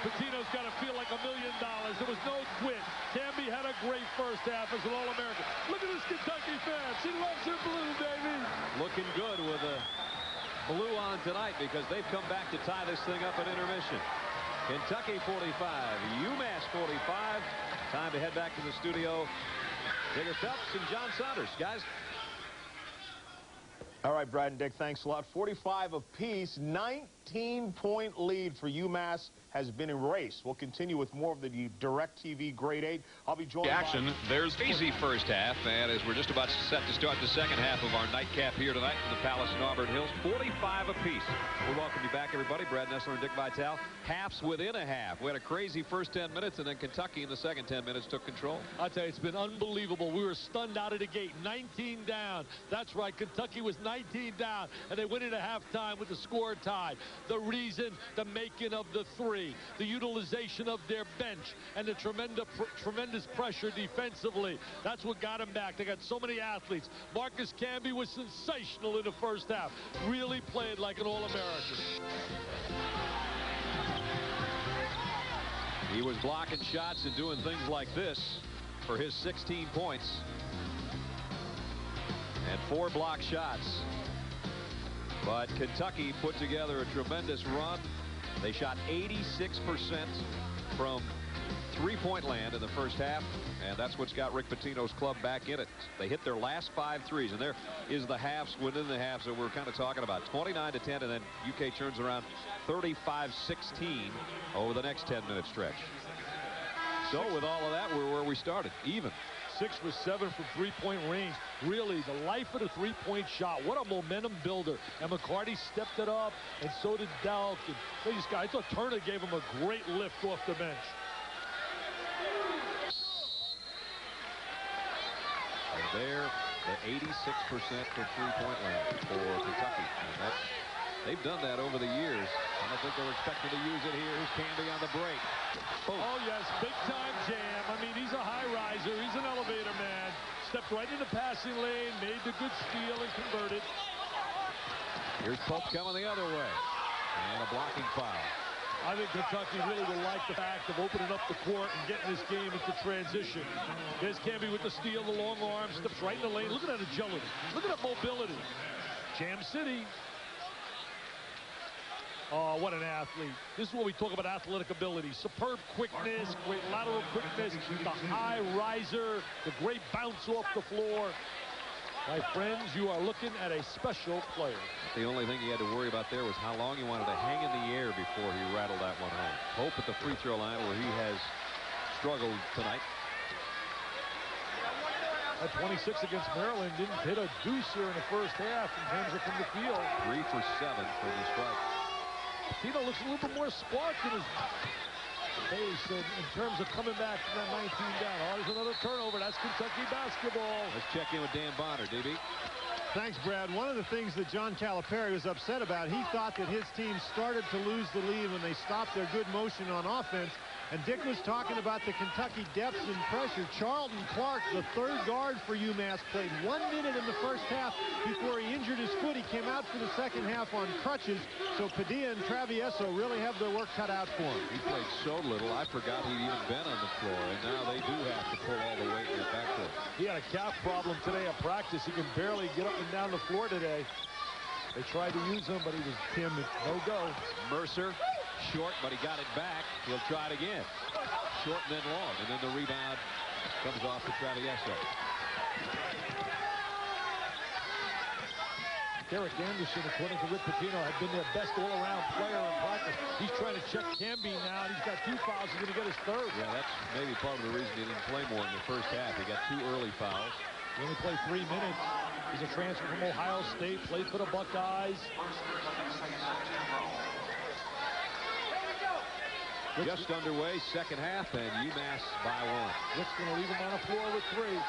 Wow, Pitino's got to feel like a million dollars. There was no quit. Camby had a great first half as an All-American. Look at this Kentucky fan. She loves her blue, baby. Looking good with a blue on tonight because they've come back to tie this thing up at intermission. Kentucky 45, UMass 45. Time to head back to the studio. Digger Phelps and John Saunders. Guys, all right, Brad and Dick, thanks a lot. 45 apiece, 19-point lead for UMass has been erased. We'll continue with more of the Direct TV Great 8. I'll be joined action. By There's easy first half, and as we're just about set to start the second half of our nightcap here tonight from the Palace in Auburn Hills, 45 apiece. We welcome you back, everybody. Brad Nessler and Dick Vitale. Halves within a half. We had a crazy first 10 minutes, and then Kentucky in the second 10 minutes took control. I tell you, it's been unbelievable. We were stunned out of the gate. 19 down. That's right. Kentucky was 19 down, and they went into halftime with the score tied. The reason, the making of the three, the utilization of their bench, and the tremendous, pr tremendous pressure defensively. That's what got them back. They got so many athletes. Marcus Camby was sensational in the first half. Really played like an All-American. He was blocking shots and doing things like this for his 16 points. And four block shots. But Kentucky put together a tremendous run. They shot 86% from three-point land in the first half, and that's what's got Rick Pitino's club back in it. They hit their last five threes, and there is the halves within the halves that we're kind of talking about. 29 to 10, and then UK turns around 35-16 over the next 10-minute stretch. So with all of that, we're where we started, even six for seven from three-point range. Really, the life of the three-point shot. What a momentum builder. And McCarty stepped it up, and so did Delk. And these guys, I thought Turner gave him a great lift off the bench. And there, the 86% from three-point land for Kentucky. And that's They've done that over the years. I don't think they're expecting to use it here. Here's Camby on the break. Boom. Oh, yes, big-time jam. Right in the passing lane, made the good steal, and converted. Here's Pope coming the other way. And a blocking foul. I think Kentucky really will like the fact of opening up the court and getting this game into transition. There's Camby with the steal, the long arm, steps right in the lane. Look at that agility. Look at that mobility. Jam City Oh, what an athlete. This is what we talk about athletic ability. Superb quickness, great lateral quickness, the high riser, the great bounce off the floor. My friends, you are looking at a special player. The only thing he had to worry about there was how long he wanted to hang in the air before he rattled that one home. Pope at the free throw line where he has struggled tonight. At 26 against Maryland, didn't hit a deuce here in the first half in terms of from the field. Three for seven from the strike. Tino looks a little bit more spark in his face in, in terms of coming back from that 19 down. Oh, there's another turnover. That's Kentucky basketball. Let's check in with Dan Bonner, DB. Thanks, Brad. One of the things that John Calipari was upset about, he thought that his team started to lose the lead when they stopped their good motion on offense. And Dick was talking about the Kentucky depth and pressure. Charlton Clark, the third guard for UMass, played one minute in the first half before he injured his foot. He came out for the second half on crutches. So Padilla and Travieso really have their work cut out for him. He played so little, I forgot he'd even been on the floor. And now they do have to pull all the weight in the backcourt. He had a calf problem today at practice. He can barely get up and down the floor today. They tried to use him, but he was timid. No go. Mercer Short, but he got it back. He'll try it again. Short and then long. And then the rebound comes off to Travieso. Derek Anderson, according to Rick Pitino, had been their best all-around player in practice. He's trying to check Camby now, and he's got two fouls. He's going to get his third. Yeah, that's maybe part of the reason he didn't play more in the first half. He got two early fouls. He only played three minutes. He's a transfer from Ohio State, played for the Buckeyes. Just underway, second half, and UMass by one. Rick's going to leave him on the floor with three.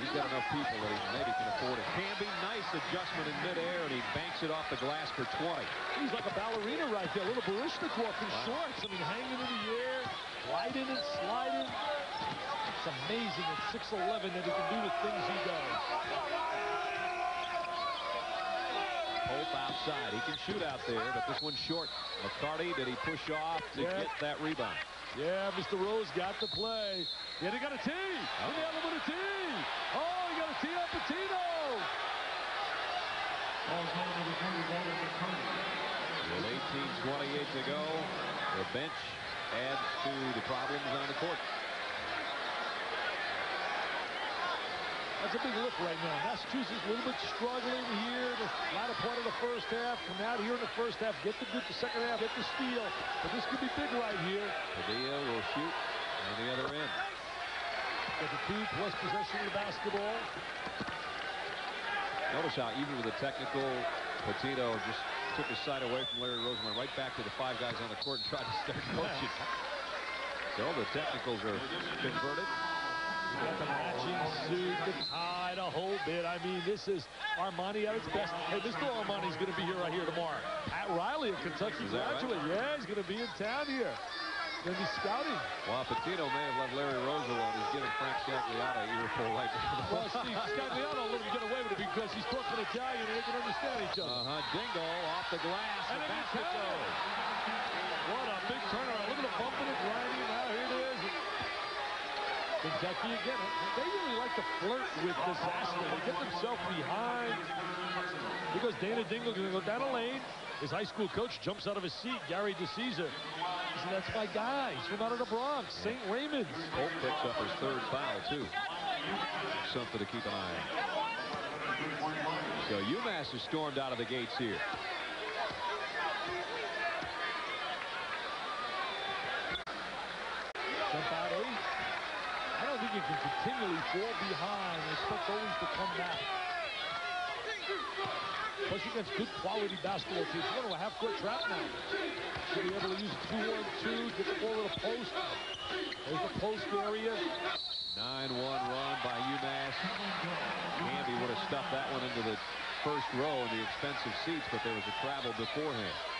He's got enough people that he maybe can afford it. Camby, nice adjustment in midair, and he banks it off the glass for 20. He's like a ballerina right there, a little Baryshnikov in wow. shorts. I mean, hanging in the air, gliding and sliding. It's amazing at 6'11 that he can do the things he does. Pope outside. He can shoot out there, but this one's short. McCarty, did he push off to yeah. get that rebound? Yeah, Mr. Rose got the play. Yeah, he got a tee. Oh. And the other with a tee. Oh, he got a tee on Pitino. With 18.28 to go, the bench adds to the problems on the court. That's a big look right now. Massachusetts a little bit struggling here the latter part of the first half. Come out here in the first half, get the good the second half, get the steal. But this could be big right here. Padilla will shoot on the other end. Get the two plus possession of the basketball. Notice how even with a technical, Pitino just took his side away from Larry Roseman right back to the five guys on the court and tried to start coaching. [laughs] So the technicals are converted. Got the matching suit, the tie, the whole bit. I mean, this is Armani at its best. Hey, Mr. Armani's going to be here right here tomorrow. Pat Riley, a Kentucky graduate. right? Yeah, he's going to be in town here. Going to be scouting. While Pitino may have left Larry Rose alone, he's giving Frank Scagliata a earful right now. Well, Steve Scagliano let him get away with it because he's talking Italian and they can understand each other. Uh-huh. Dingle off the glass. And The it is basket goes. What a big turnaround. Look at the and. Now here it is. Kentucky again. They really like to flirt with disaster. They get themselves behind. Because Dana Dingle going to go down a lane. His high school coach jumps out of his seat, Gary DeCesare. Said, that's my guy. He's from out of the Bronx, St. Raymond's. Colt picks up his third foul, too. Something to keep an eye on. So UMass has stormed out of the gates here. You can continually fall behind and expect always to come back. Especially against good quality basketball teams. To a half-court trap now. Should be able to use two on two, get the ball to the post. There's the post area. 9-1 run by UMass. Camby would have stuffed that one into the first row in the expensive seats, but there was a travel beforehand.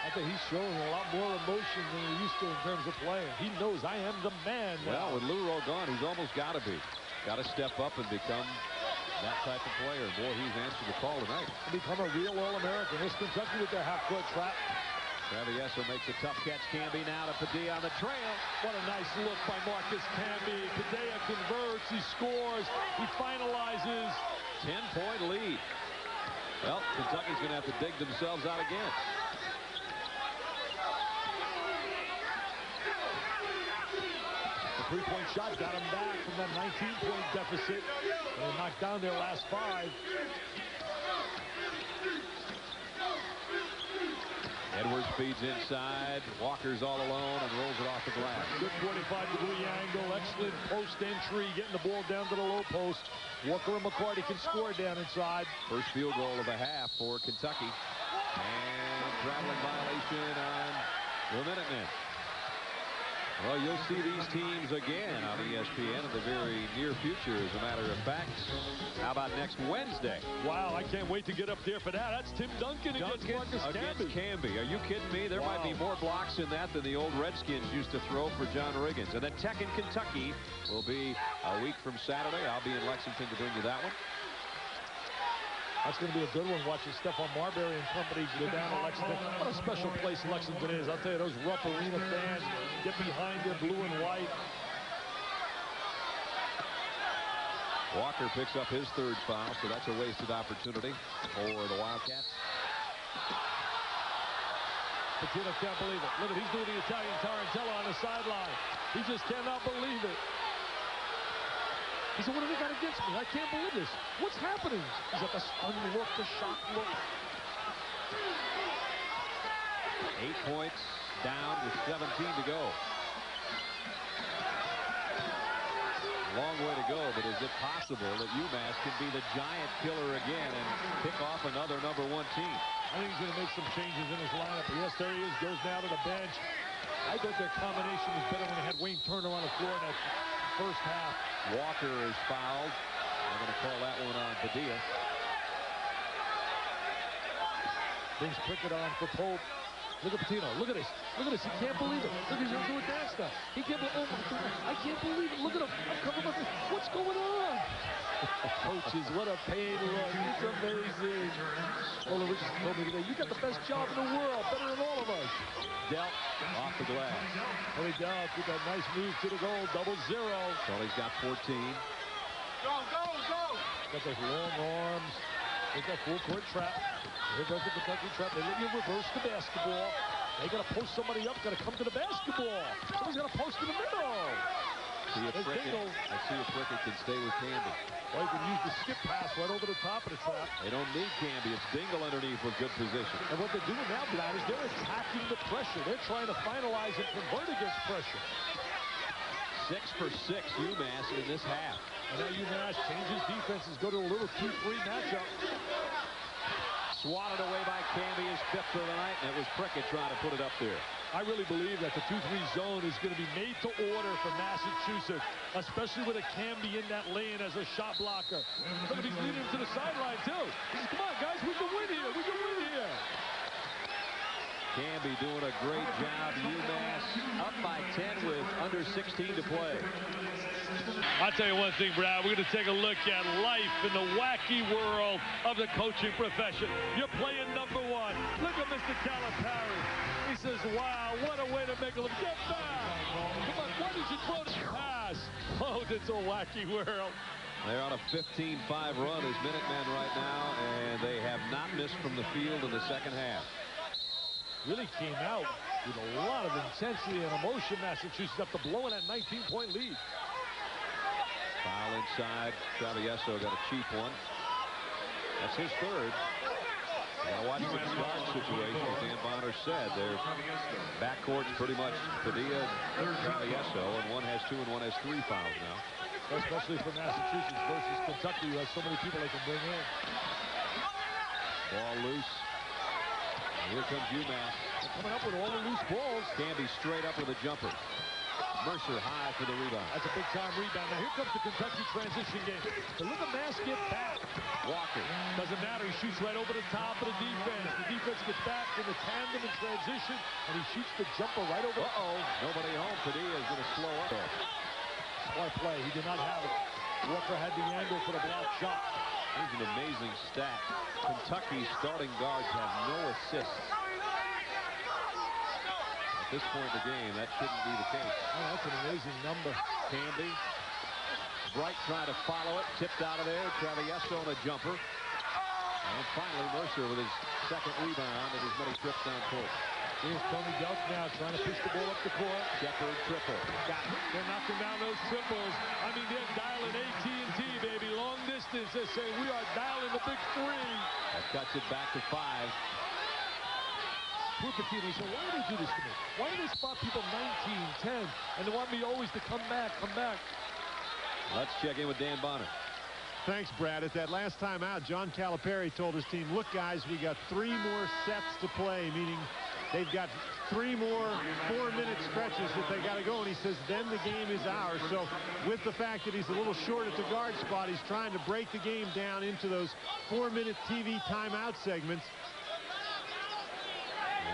I think he's showing a lot more emotion than he used to in terms of playing. He knows I am the man now. Well, with Lou Roe gone, he's almost got to be. Got to step up and become that type of player. Boy, he's answered the call tonight. become a real All-American. This Kentucky with their half-court trap. Travieso makes a tough catch. Camby now to Padilla on the trail. What a nice look by Marcus Camby. Padilla converts. He scores. He finalizes. 10-point lead. Well, Kentucky's going to have to dig themselves out again. Three-point shot got him back from that 19-point deficit. And they knocked down their last five. Edwards feeds inside. Walker's all alone and rolls it off the glass. Good 45-degree angle. Excellent post entry. Getting the ball down to the low post. Walker and McCarty can score down inside. First field goal of the half for Kentucky. And traveling violation on the Minutemen. Well, you'll see these teams again on ESPN in the very near future, as a matter of fact. How about next Wednesday? Wow, I can't wait to get up there for that. That's Tim Duncan, against Duncan Marcus against Camby. Are you kidding me? There might be more blocks in that than the old Redskins used to throw for John Riggins. And then Tech in Kentucky will be a week from Saturday. I'll be in Lexington to bring you that one. That's going to be a good one watching Stephon Marbury and company go down to Lexington. What a special place Lexington is. I'll tell you, those Rupp arena fans get behind their blue and white. Walker picks up his third foul, so that's a wasted opportunity for the Wildcats. Pitino can't believe it. Look at he's doing the Italian Tarantella on the sideline. He just cannot believe it. He said, what have they got against me? I can't believe this. What's happening? He's at the stun look, the shock look. Eight points down with 17 to go. Long way to go, but is it possible that UMass can be the giant killer again and pick off another number one team? I think he's going to make some changes in his lineup. Yes, there he is. Goes now to the bench. I thought their combination was better when they had Wayne Turner on the floor in that first half. Walker is fouled. I'm going to call that one on Padilla. Brings Prickett on for Pope. Look at Pitino. Look at this. Look at this. He can't believe it. Look, he's going to do a. He can't believe Oh, my God. I can't believe it. Look at him. I'm covering my face. What's going on? Coaches, what a pain look. It's amazing. Well, Richardson told me today, you got the best job in the world. Better than all of us. Delk off the glass. Tony Delk with that nice move to the goal. Double zero. Sully's got 14. Go, go, go. Got those long arms. There's that full court trap. Here goes the Kentucky trap. They let you reverse the basketball. They got to post somebody up, got to come to the basketball. Somebody's got to post in the middle. See if Dingle. I see if Prickett can stay with Camby. Well, you can use the skip pass right over the top of the trap. They don't need Camby. It's Dingle underneath with good position. And what they're doing now, Brad, is they're attacking the pressure. They're trying to finalize and convert against pressure. Six for six UMass in this half. And now UMass changes defenses, go to a little 2-3 matchup. Swatted away by Camby, his fifth of the night, and it was Prickett trying to put it up there. I really believe that the 2-3 zone is going to be made to order for Massachusetts, especially with a Camby in that lane as a shot blocker. Look at he's leading him to the sideline, too. Says, come on, guys, we can win here. We can win here. Camby doing a great job. UMass up by 10 with under 16 to play. I'll tell you one thing, Brad. We're going to take a look at life in the wacky world of the coaching profession. You're playing number one. Look at Mr. Calipari. Says, wow, what a way to make a living. Get back. Come on, why did you throw the pass? [laughs] Oh, it's a wacky world. They're on a 15-5 run as Minutemen right now, and they have not missed from the field in the second half. Really came out with a lot of intensity and emotion, Massachusetts, after blowing that 19-point lead. Foul inside. Travieso got a cheap one. That's his third. Now watch the guard situation, as Dan Bonner said. Their backcourt's pretty much Padilla and Travieso, and one has two and one has three fouls now. Especially for Massachusetts versus Kentucky, who has so many people they can bring in. Ball loose. Here comes UMass. They're coming up with all the loose balls. Camby straight up with a jumper. Mercer high for the rebound. That's a big-time rebound. Now here comes the Kentucky transition game. But look at Mass get back. Walker. Doesn't matter. He shoots right over the top of the defense. The defense gets back in the tandem and transition, and he shoots the jumper right over. Uh-oh. Nobody home. Padilla is going to slow up. Smart play. He did not have it. Walker had the angle for the block shot. Here's an amazing stat. Kentucky starting guards have no assists. At this point in the game, that shouldn't be the case. Oh, that's an amazing number. Camby. Bright trying to follow it. Tipped out of there. Travieso on a jumper. And finally, Mercer with his second rebound and his many trips down court. Here's Tony Delk now trying to push the ball up the court. Sheppard triple. Got it. They're knocking down those triples. I mean, they're dialing AT&T, baby. Long distance. They're saying we are dialing the big three. That cuts it back to five. Pitino said, why do they do this to me? Why do they spot people 19, 10, and they want me always to come back, come back? Let's check in with Dan Bonner. Thanks, Brad. At that last time out, John Calipari told his team, look, guys, we got three more sets to play, meaning they've got three more four-minute stretches that they got to go. And he says, then the game is ours. So with the fact that he's a little short at the guard spot, he's trying to break the game down into those four-minute TV timeout segments.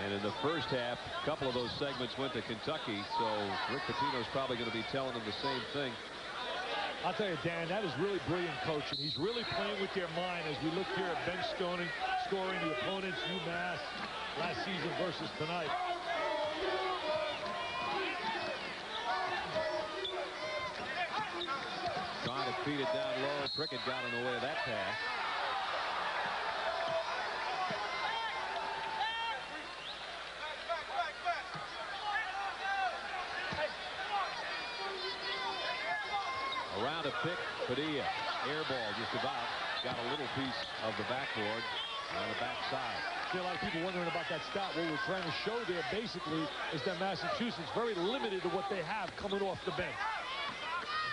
And in the first half, a couple of those segments went to Kentucky, so Rick Pitino's probably going to be telling them the same thing. I'll tell you, Dan, that is really brilliant coaching. He's really playing with their mind as we look here at bench scoring, scoring the opponents, UMass, last season versus tonight. Trying to feed it down low. Prickett got in the way of that pass. A pick, Padilla. Air ball just about. Got a little piece of the backboard on the backside. See a lot of people wondering about that stat. What we're trying to show there basically is that Massachusetts very limited to what they have coming off the bench.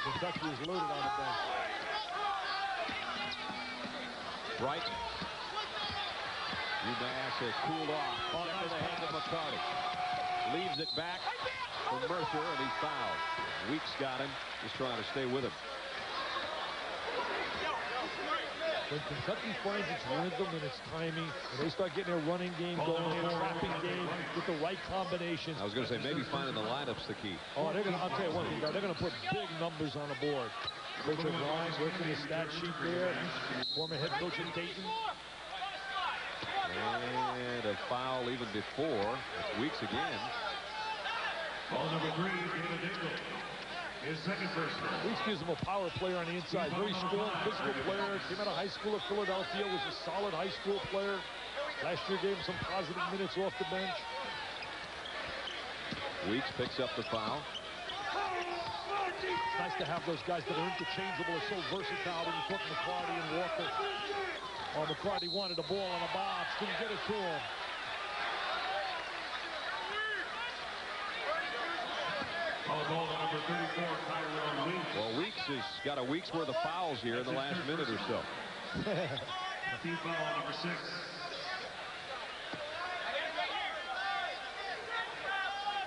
Kentucky is loaded on the bench. Bright. UMass has cooled off. Oh, nice the hand of. McCarty. Leaves it back for Mercer, and he's fouled. Weeks got him. Just trying to stay with him. When Kentucky finds its rhythm and its timing, and they start getting their running game going, their trapping game with the right combinations. I was going to say, maybe finding the lineup's the key. Oh, they're gonna. I'll tell you one thing, they're gonna put big numbers on the board. Coach O'Brien working the stat sheet there. Former head coach at Dayton. And a foul even before. It's Weeks again. Ball number three, David Dingle. His second personal. Weeks gives him a power player on the inside. Very strong, physical player. Came out of high school at Philadelphia. Was a solid high school player. Last year gave him some positive minutes off the bench. Weeks picks up the foul. It's nice to have those guys that are interchangeable and so versatile when you put McCarty and Walker. Oh, McCarty wanted a ball on a box, didn't get it to him. Foul ball to number 34, Tyrone Weeks. Well, Weeks has got a week's worth of fouls here in the last minute or so. [laughs] Team foul number six.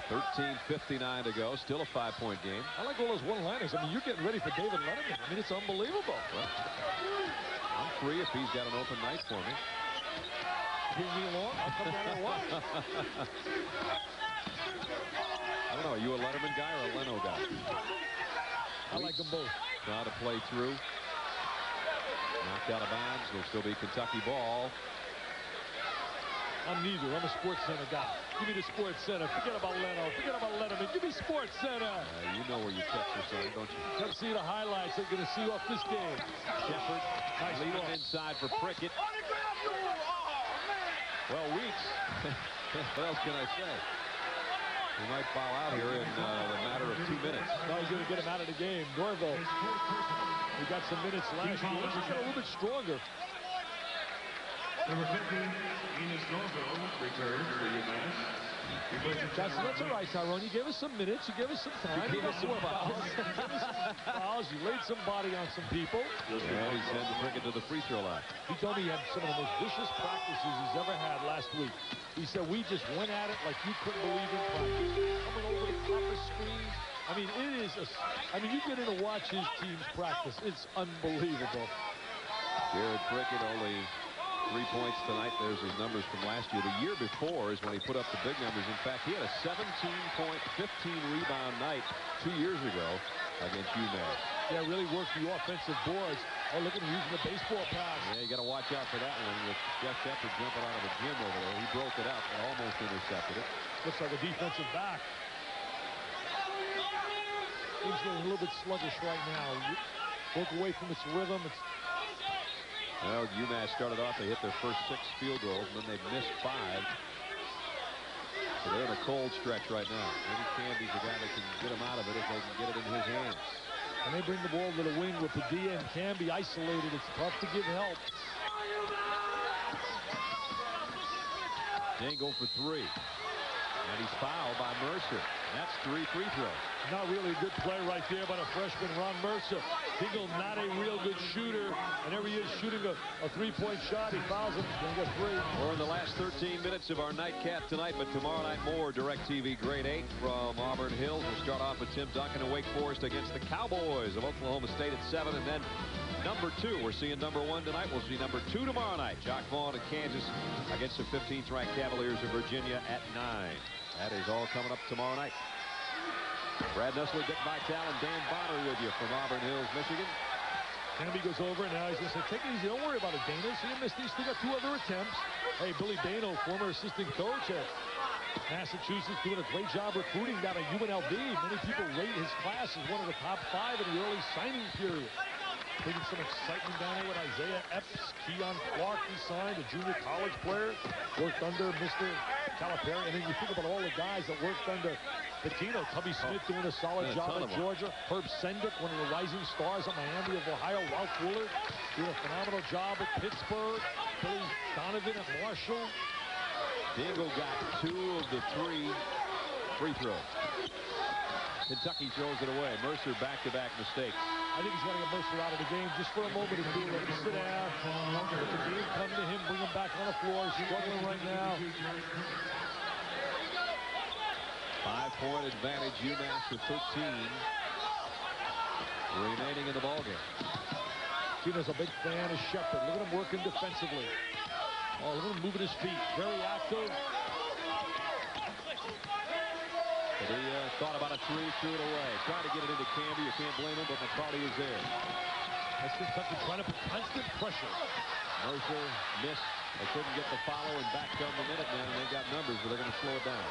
Thirteen fifty-nine to go. Still a five-point game. I like all those one-liners. I mean, you're getting ready for David Letterman. I mean, it's unbelievable. I'm free if he's got an open night for me. Bring me along. I'll come down and watch. [laughs] I don't know. Are you a Letterman guy or a Leno guy? I like them both. Try to play through. Knocked out of bounds. Will still be Kentucky ball. I'm neither. I'm a Sports Center guy. Give me the Sports Center. Forget about Leno. Forget about Letterman. Give me Sports Center. Uh, you know where your checks are signed, don't you? Come see the highlights. They're going to see off this game. Sheppard Nice leaving cross. inside for Prickett. Well, Weeks. [laughs] what else can I say? He might foul out here in uh, the matter of two minutes. Now he's going to get him out of the game. Norville. He got some minutes last year. Let's just get a little bit stronger. Number 50, Inus Norville, returns for UMass. He plays That's, center that's all right, Tyrone. You gave us some minutes. You gave us some time. You gave us some fouls. You gave us some fouls. You laid some body on some people. And he sends it to the free throw line. He told me he had some of the most vicious practices he's ever had last week. He said, we just went at it like you couldn't believe in practice. Coming over the top of screens. I mean, it is a, I mean, you get in to watch his teams practice. It's unbelievable. Jared Prickett only three points tonight. There's his numbers from last year. The year before is when he put up the big numbers. In fact, he had a 17-point, 15-rebound night two years ago against UMass. Yeah, really worked the offensive boards. Oh, look at him using the baseball pass. Yeah, you got to watch out for that one with Jeff Sheppard jumping out of the gym over there. He broke it up and almost intercepted it. Looks like a defensive back. He's getting a little bit sluggish right now. Broke away from its rhythm. It's Well, UMass started off, they hit their first six field goals, and then they missed five. So they're in a cold stretch right now. Maybe Camby's the guy that can get them out of it if they can get it in his hands. And they bring the ball to the wing with Padilla and Camby isolated. It's tough to give help. Dingle for three. And he's fouled by Mercer. That's three free throws. Not really a good play right there by the freshman Ron Mercer. Dingle not a real good shooter. And there he is shooting a, a three-point shot. He fouls him. He's going to get three. We're in the last 13 minutes of our nightcap tonight, but tomorrow night more DirecTV Great 8 from Auburn Hills. We'll start off with Tim Duncan and Wake Forest against the Cowboys of Oklahoma State at 7, and then number two. We're seeing number one tonight. We'll see number two tomorrow night. Jacque Vaughn of Kansas against the 15th ranked Cavaliers of Virginia at 9. That is all coming up tomorrow night. Brad Nessler, Dick Vitale, and Dan Bonner with you from Auburn Hills, Michigan. Camby goes over, and now he's going to say, take it easy. Don't worry about it, Dana. See, you missed these. Still got two other attempts. Hey, Billy Bayno, former assistant coach at Massachusetts, doing a great job recruiting down at UNLV. Many people rate his class as one of the top five in the early signing period. Bringing some excitement down there with Isaiah Epps, Keon Clark, he signed, a junior college player, worked under Mr. Calipari. And then you think about all the guys that worked under Pitino, Tubby oh. Smith doing a solid Yeah, job at. Georgia. Herb Sendek, one of the rising stars at Miami of Ohio. Ralph Willard doing a phenomenal job at Pittsburgh. Billy Donovan at Marshall. Dingle got two of the three free throws. Kentucky throws it away. Mercer back-to-back mistakes. I think he's going to get Mercer out of the game just for a moment or two. Let him sit down. Let the game come to him. Bring him back on the floor. He's struggling right now. Five-point advantage, UMass with 13 remaining in the ballgame. Gino's a big fan of Sheppard. Look at him working defensively. Oh, look at him moving his feet. Very active. But he uh, thought about a three, threw it away. Tried to get it into Camby. You can't blame him, but McCarty is there. That's Kentucky trying to put constant pressure. Mercer missed. They couldn't get the follow, and back come the Minutemen, and they got numbers, but they're going to slow it down.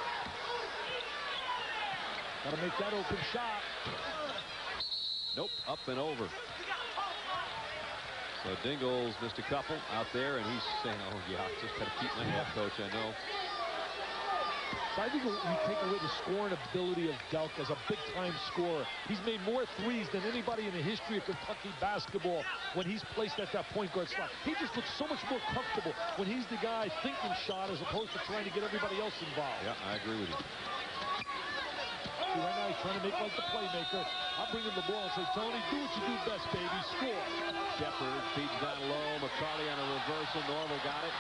Got to make that open shot. Nope, up and over. So Dingles missed a couple out there, and he's saying, oh, yeah, I just got to keep my head, coach, I know. So I think you take away the scoring ability of Delk as a big-time scorer. He's made more threes than anybody in the history of Kentucky basketball when he's placed at that point guard slot. He just looks so much more comfortable when he's the guy thinking shot as opposed to trying to get everybody else involved. Yeah, I agree with you. See, right now he's trying to make like the playmaker. I'll bring him the ball and say, Tony, do what you do best, baby. Score. Sheppard feeds down low. McCarty on a reversal. Norville got it.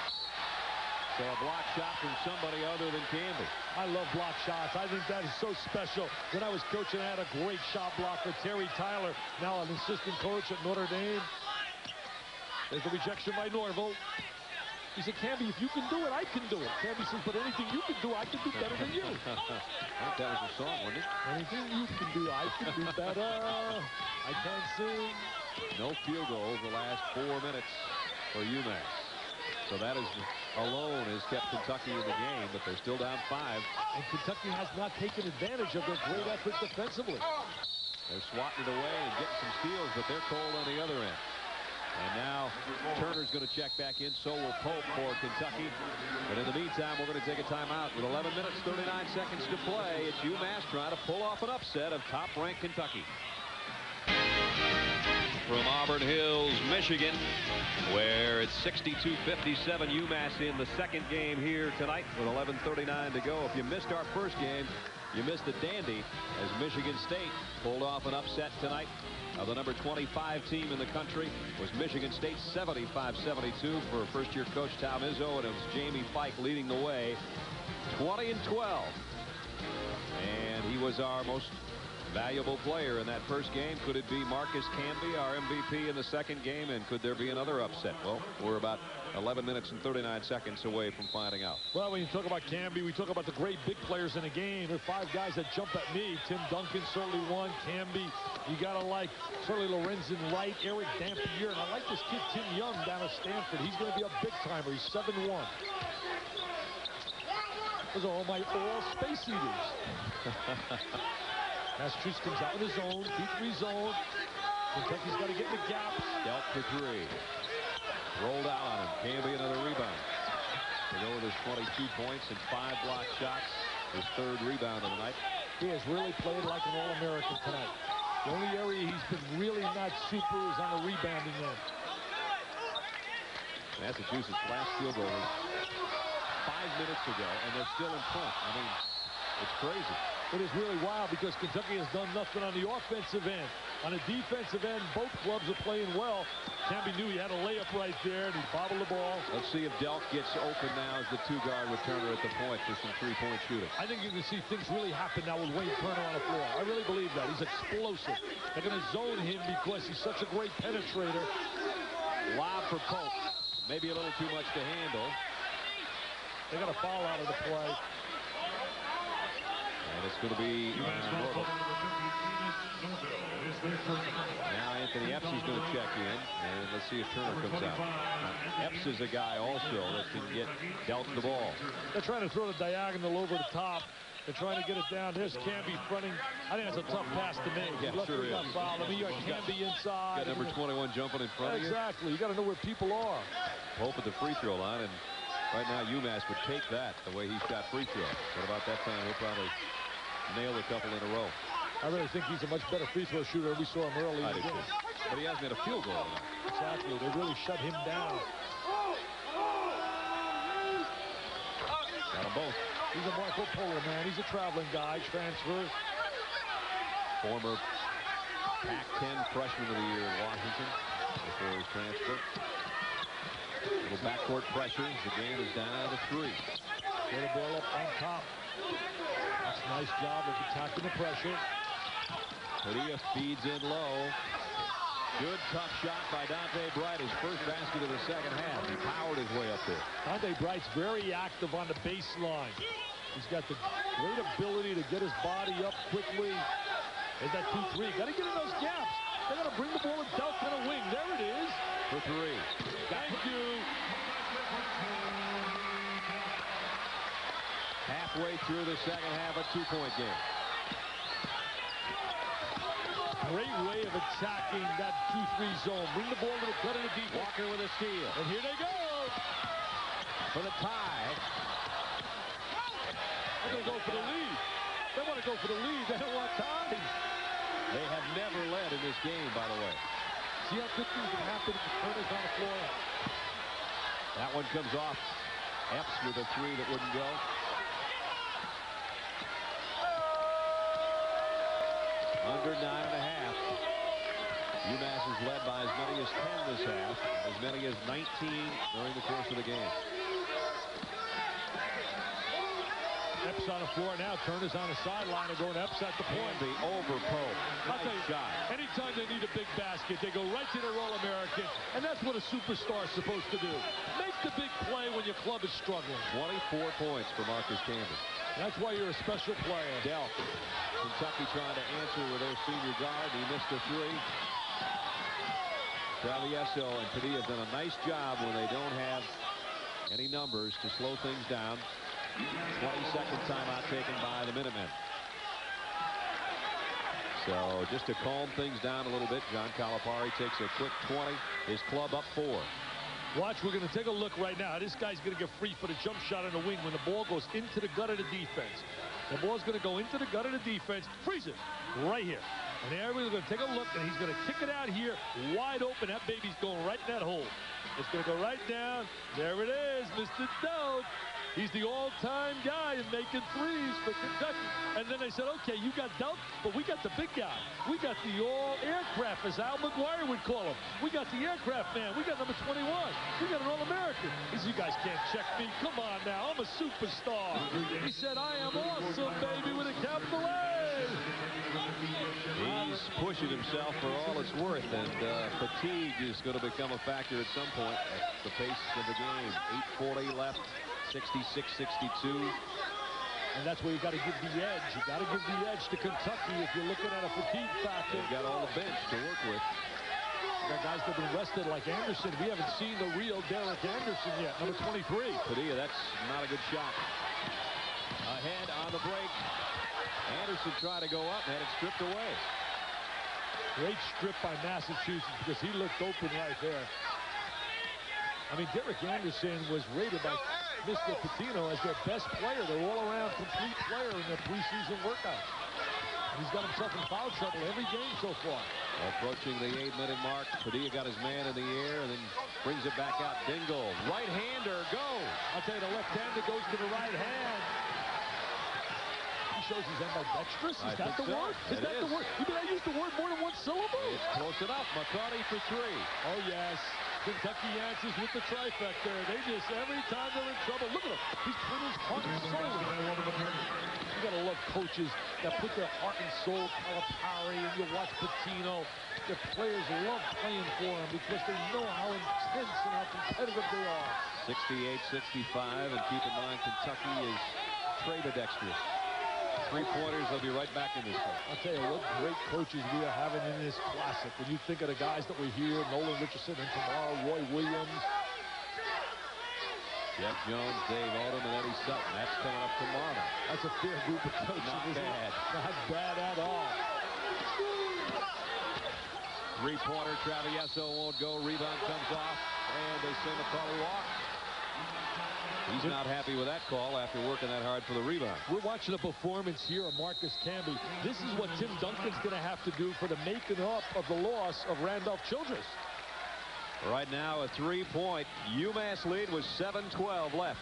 So a block shot from somebody other than Camby. I love block shots. I think that is so special. When I was coaching, I had a great shot block blocker, Terry Tyler, now an assistant coach at Notre Dame. There's the rejection by Norville. He said, Camby, if you can do it, I can do it. Camby says, but anything you can do, I can do better than you. [laughs] I think that was a song, wasn't it? Anything you can do, I can do better. I can't sing. No field goals the last four minutes for UMass. So that is alone has kept Kentucky in the game, but they're still down five. And Kentucky has not taken advantage of their great effort defensively. They're swatting it away and getting some steals, but they're cold on the other end. And now Turner's going to check back in. So will Pope for Kentucky. But in the meantime, we're going to take a timeout with 11 minutes, 39 seconds to play. It's UMass trying to pull off an upset of top-ranked Kentucky from Auburn Hills, Michigan, where it's 62-57 UMass in the second game here tonight with 11.39 to go. If you missed our first game, you missed a dandy as Michigan State pulled off an upset tonight of the number 25 team in the country was Michigan State 75-72 for first-year coach Tom Izzo, and it was Jamie Feick leading the way 20 and 12. And he was our most valuable player in that first game. Could it be Marcus Camby, our MVP in the second game, and could there be another upset? Well, we're about 11 minutes and 39 seconds away from finding out. Well, when you talk about Camby, we talk about the great big players in the game. There are five guys that jump at me. Tim Duncan certainly one. Camby, you got to like certainly Lorenzen Wright, Erick Dampier, and I like this kid Tim Young down at Stanford. He's going to be a big timer. He's 7-1. Those are all my all space eaters. [laughs] Massachusetts comes out in the zone, 2-3 zone. Kentucky's got to get in the gap. Delk for three. Rolled out on him. Camby another rebound. To go with his 22 points and five block shots. His third rebound of the night. He has really played like an All-American tonight. The only area he's been really not super is on the rebounding end. Massachusetts last field goal was five minutes ago, and they're still in front. I mean, it's crazy. It is really wild because Kentucky has done nothing on the offensive end. On the defensive end, both clubs are playing well. Camby knew he had a layup right there, and he bobbled the ball. Let's see if Delk gets open now as the two-guard returner at the point for some three-point shooting. I think you can see things really happen now with Wayne Turner on the floor. I really believe that. He's explosive. They're going to zone him because he's such a great penetrator. Lob for Pope. Maybe a little too much to handle. They got a foul out of the play. And it's going to be uh. Now Anthony Epps is going to check in, and let's see if Turner comes out. Epps is a guy also that can get dealt the ball. They're trying to throw the diagonal over the top. They're trying to get it down. There's Camby fronting. I think that's a tough pass to make. Yeah, sure is. Fouled. I mean, you got Camby inside. Got number 21 jumping in front exactly. of you. Exactly. You got to know where people are. Pope at the free throw line, and right now UMass would take that the way he shot free throw. What about that time? He'll probably nail a couple in a row. I really think he's a much better free throw shooter than we saw him early. I do too. But he hasn't had a field goal. Exactly. They really shut him down. Got them both. He's a Marco Polo man. He's a traveling guy. Transfer. Former Pac-10 freshman of the year in Washington before his transfer. Little backcourt pressure. The game is down to three. Get the ball up on top. Nice job of attacking the pressure. Padilla feeds in low. Good tough shot by Dante Bright. His first basket of the second half. He powered his way up there. Dante Bright's very active on the baseline. He's got the great ability to get his body up quickly. There's that 2-3. Got to get in those gaps. They got to bring the ball and Delk on a wing. There it is. For three. Thank you. Halfway through the second half, a two-point game. great way of attacking that 2-3 zone. Bring the ball to the cut of the deep. Walker with a steal. And here they go. For the tie. They're going to go for the lead. They want to go for the lead. They don't want ties. They have never led in this game, by the way. See how quickly it can happen if the Turner's on the floor. That one comes off. Epps with a three that wouldn't go. Under nine and a half. UMass is led by as many as 10 this half, as many as 19 during the course of the game. Epps on the floor now. Turner's on the sideline and going Epps at the point. The over poke. Nice you, shot. anytime they need a big basket, they go right to their All-American, and that's what a superstar is supposed to do. Make the big play when your club is struggling. 24 points for Marcus Camby. That's why you're a special player. Delk. Kentucky trying to answer with their senior guard. He missed a three. Travieso and Padilla have done a nice job when they don't have any numbers to slow things down. 22nd timeout taken by the Minutemen. So just to calm things down a little bit, John Calipari takes a quick 20. His club up four. Watch, we're going to take a look right now. This guy's going to get free for the jump shot on the wing when the ball goes into the gut of the defense. The ball's going to go into the gut of the defense. Freeze it right here. And everybody's going to take a look, and he's going to kick it out here wide open. That baby's going right in that hole. It's going to go right down. There it is, Mr. Delk. He's the all-time guy in making threes for Kentucky. And then they said, okay, you got Delk, but we got the big guy. We got the all-aircraft, as Al McGuire would call him. We got the aircraft man. We got number 21. We got an All-American. He said, you guys can't check me. Come on now. I'm a superstar. He said, I am awesome, baby, with a capital A. He's pushing himself for all it's worth, and uh, fatigue is going to become a factor at some point at the pace of the game. 8.40 left, 66-62. And that's where you've got to give the edge. You've got to give the edge to Kentucky if you're looking at a fatigue factor. They've got all the bench to work with. Got guys that have been rested like Anderson. We haven't seen the real Derek Anderson yet, number 23. Padilla, that's not a good shot. Ahead on the break. Anderson tried to go up and had it stripped away. Great strip by Massachusetts because he looked open right there. I mean, Derek Anderson was rated by Mr. Pitino as their best player, their all-around complete player in their preseason workout. He's got himself in foul trouble every game so far. Approaching the eight-minute mark, Padilla got his man in the air and then brings it back out. Dingle, right-hander, go! I'll tell you, the left-hander goes to the right hand. He shows he's ambidextrous. Is I that the so. word? Is It that the word? You mean I used the word more than one syllable? It's close enough. McCarty for three. Oh, yes. Kentucky answers with the trifecta. They just, every time they're in trouble, look at him. He's put his heart and soul. You gotta love coaches that put their heart and soul, Calipari, and you watch Pitino. The players love playing for them because they know how intense and how competitive they are. 68-65, and keep in mind Kentucky is traded-dexterous. Three-pointers, they'll be right back in this one. I'll tell you what great coaches we are having in this classic. When you think of the guys that were here, Nolan Richardson and tomorrow, Roy Williams. Jeff Jones, Dave Odom, and Eddie Sutton. That's coming up tomorrow. That's a fair group of coaches. Not bad. Not bad at all. Three-pointer, Travieso won't go. Rebound comes off, and they say McCarty walk. He's not happy with that call after working that hard for the rebound. We're watching a performance here of Marcus Camby. This is what Tim Duncan's going to have to do for the making up of the loss of Randolph Childress. Right now, a three-point UMass lead with 7-12 left.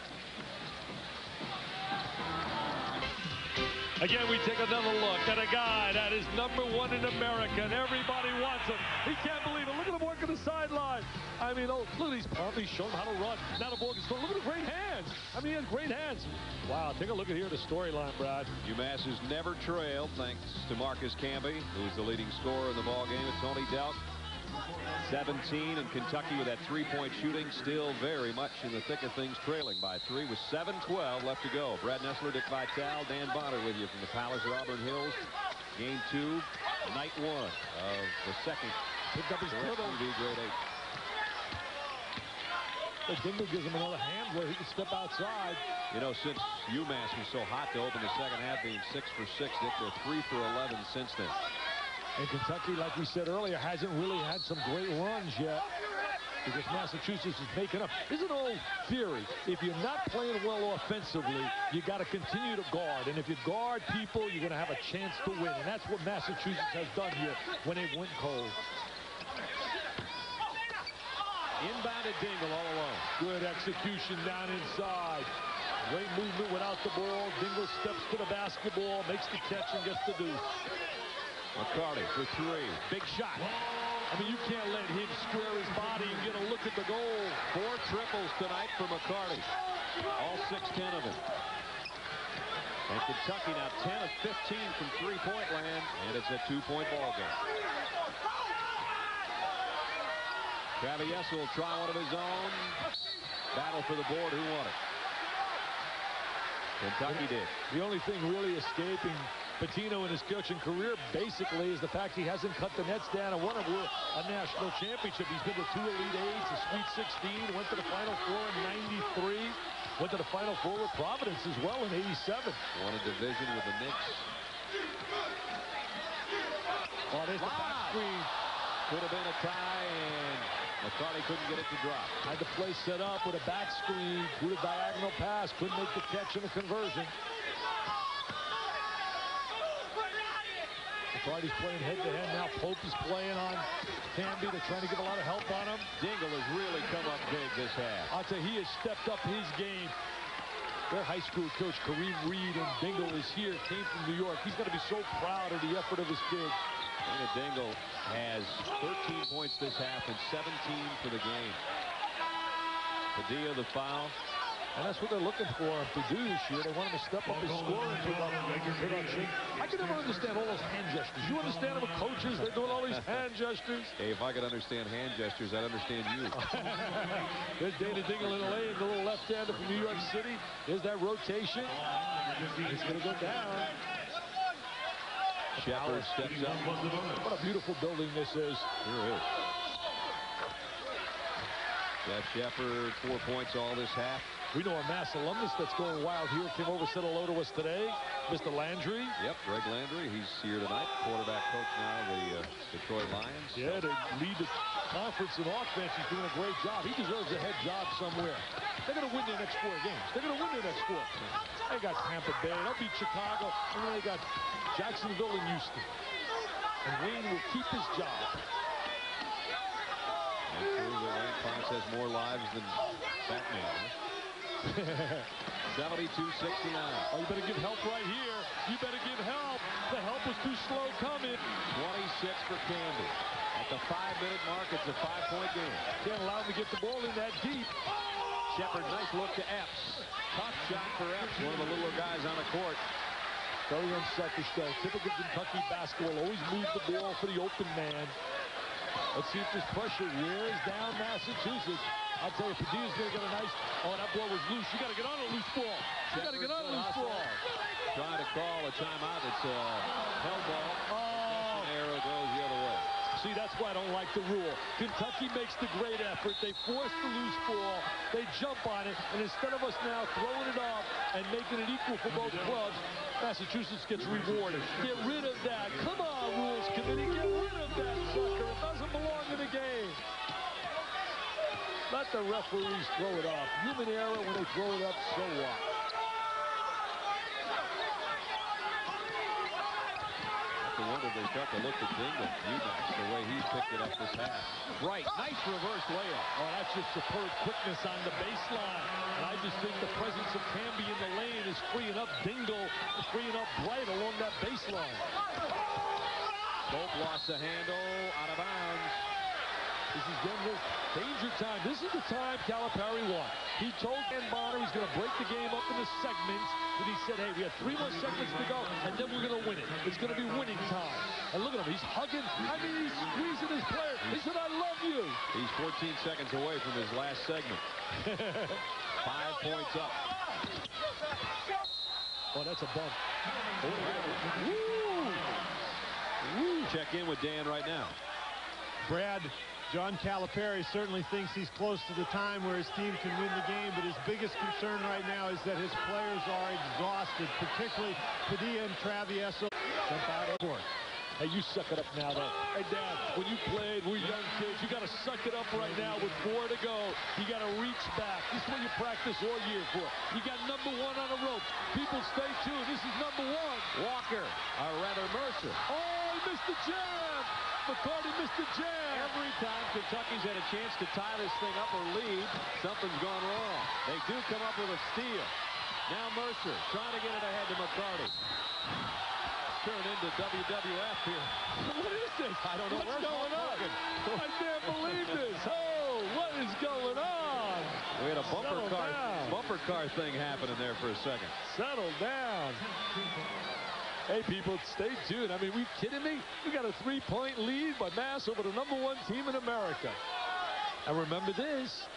Again, we take another look at a guy that is number one in America, and everybody wants him. He can't believe him working the sideline. I mean, oh, look at these showing how to run. Now the ball gets thrown. Look at the great hands. I mean, he has great hands. Wow, take a look at here the storyline, Brad. UMass has never trailed thanks to Marcus Camby, who's the leading scorer in the ball game. It's Tony Delk. 17 and Kentucky with that three-point shooting still very much in the thick of things trailing by three with 7-12 left to go. Brad Nessler, Dick Vitale, Dan Bonner with you from the Palace at Auburn Hills. Game two, night one of the second Picked up his dribble. TV Great eight. But Dingle gives him another hand where he can step outside. You know, since UMass was so hot to open the second half, being six for six, Dick, they're three for 11 since then. And Kentucky, like we said earlier, hasn't really had some great runs yet because Massachusetts is making up. There's an old theory. If you're not playing well offensively, you got to continue to guard. And if you guard people, you're going to have a chance to win. And that's what Massachusetts has done here when they went cold. Inbounded Dingle all alone. Good execution down inside. Great movement without the ball. Dingle steps to the basketball, makes the catch, and gets the deuce. McCarty for three. Big shot. I mean, you can't let him square his body and get a look at the goal. Four triples tonight for McCarty. All 6-10 of them. And Kentucky now 10 of 15 from three-point land, and it's a two-point ball game. Travieso will try one of his own. Battle for the board. Who won it? Kentucky did. The only thing really escaping Pitino in his coaching career basically is the fact he hasn't cut the nets down and won a, a national championship. He's been to two Elite Eights, a Sweet 16, went to the Final Four in 93, went to the Final Four with Providence as well in 87. Won a division with the Knicks. Oh, there's the back screen. Could have been a tie, and McCarty couldn't get it to drop. Had the play set up with a back screen, threw a diagonal pass, couldn't make the catch and the conversion. McCarty's playing head-to-head now. Pope is playing on Camby. They're trying to give a lot of help on him. Dingle has really come up big this half. I'll tell you, he has stepped up his game. Their high school coach, Kareem Reed, and Dingle is here, came from New York. He's going to be so proud of the effort of his kids. Dana Dingle has 13 points this half and 17 for the game. Padilla the foul. And that's what they're looking for him to do this year. They want him to step up his scoring production. I can never understand all those hand gestures. You understand them with coaches? They're doing all these hand gestures. Hey, if I could understand hand gestures, I'd understand you. [laughs] There's Dana Dingle in the lane, the little left-hander from New York City. There's that rotation. It's going to go down. Sheppard steps up. What a beautiful building this is. Sure is. Jeff Sheppard, four points all this half. We know a Mass alumnus that's going wild here. Came over, said hello to us today. Mr. Landry. Yep, Greg Landry. He's here tonight. Quarterback coach now the uh, Detroit Lions. Yeah, they lead the conference in offense. He's doing a great job. He deserves a head job somewhere. They're going to win their next four games. They're going to win their next four. They got Tampa Bay. They'll beat Chicago. And then they got Jacksonville and Houston. And Wayne will keep his job. And true that Wayne Fontes has more lives than Batman. [laughs] Huh? 72-69. Oh, you better give help right here. You better give help. The help was too slow coming. 26 for Camby. At the five-minute mark, it's a five-point game. Can't allow him to get the ball in that deep. Sheppard, nice look to Epps. Tough shot for Epps, one of the littler guys on the court. Very unselfish, though. Typical Kentucky basketball. Always move the ball for the open man. Let's see if this pressure wears down Massachusetts. I'll tell you, Padilla's going to get a nice... Oh, that ball was loose. You got to get on a loose ball. You got to get on a loose ball. Trying to call a timeout. It's a hell ball. Oh. Arrow goes the other way. See, that's why I don't like the rule. Kentucky makes the great effort. They force the loose ball. They jump on it. And instead of us now throwing it off and making it equal for both clubs, Massachusetts gets rewarded. Get rid of that. Come on, Rules Committee. Get rid of that sucker. It doesn't belong in the game. Let the referees throw it off. Human error when they throw it up, so what? No wonder if they felt to look at Dingle. UMass, the way he's picked it up this half. Right, nice reverse layup. Oh, that's just superb quickness on the baseline. And I just think the presence of Camby in the lane is freeing up Dingle, freeing up Bright along that baseline. Both lost the handle, out of bounds. This is Denver's danger time. This is the time Calipari won. He told Dan Bonner he's going to break the game up into segments. And he said, hey, we have three more seconds to go, and then we're going to win it. It's going to be winning time. And look at him. He's hugging. I mean, he's squeezing his player. He said, I love you. He's 14 seconds away from his last segment. [laughs] Five points up. Oh, that's a bump. Woo! Woo! Check in with Dan right now. Brad, John Calipari certainly thinks he's close to the time where his team can win the game, but his biggest concern right now is that his players are exhausted, particularly Padilla and Travieso. Jump out of court. Hey, you suck it up now, though. Hey, Dad, when you played, we're young kids. You got to suck it up right now with four to go. You got to reach back. This is what you practice all year for. You got number one on the rope. People, stay tuned. This is number one. Walker, or rather Mercer. Oh, he missed the jam. McCarty missed the jam. Every time Kentucky's had a chance to tie this thing up or lead, something's gone wrong. They do come up with a steal. Now Mercer trying to get it ahead to McCarty turn into WWF here. [laughs] What is this? I don't know what's Where's going on. [laughs] I can't believe this. Oh, what is going on? We had a bumper Settle car down. bumper car thing happening there for a second. Settle down. Hey, people, stay tuned. I mean, we kidding me? We got a three-point lead by Mass over the number one team in America. And remember this.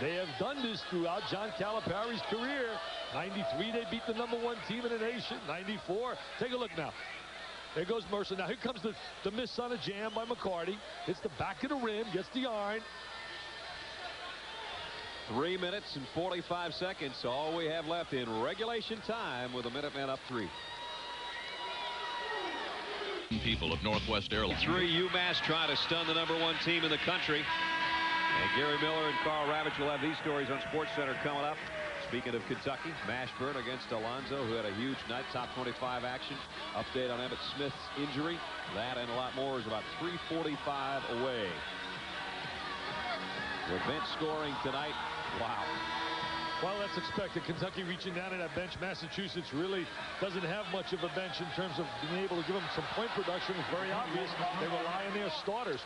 They have done this throughout John Calipari's career. 93, they beat the number one team in the nation. 94. Take a look now. There goes Mercer. Now, here comes the, the miss on a jam by McCarty. Hits the back of the rim, gets the iron. Three minutes and 45 seconds. All we have left in regulation time with a Minuteman up three. People of Northwest Airlines. Three UMass try to stun the number one team in the country. And Gary Miller and Karl Ravech will have these stories on SportsCenter coming up. Speaking of Kentucky, Mashburn against Alonzo, who had a huge night, top 25 action. Update on Emmitt Smith's injury. That and a lot more is about 345 away. With bench scoring tonight, wow. Well, that's expected. Kentucky reaching down to that bench. Massachusetts really doesn't have much of a bench in terms of being able to give them some point production. It's very obvious. They rely on their starters.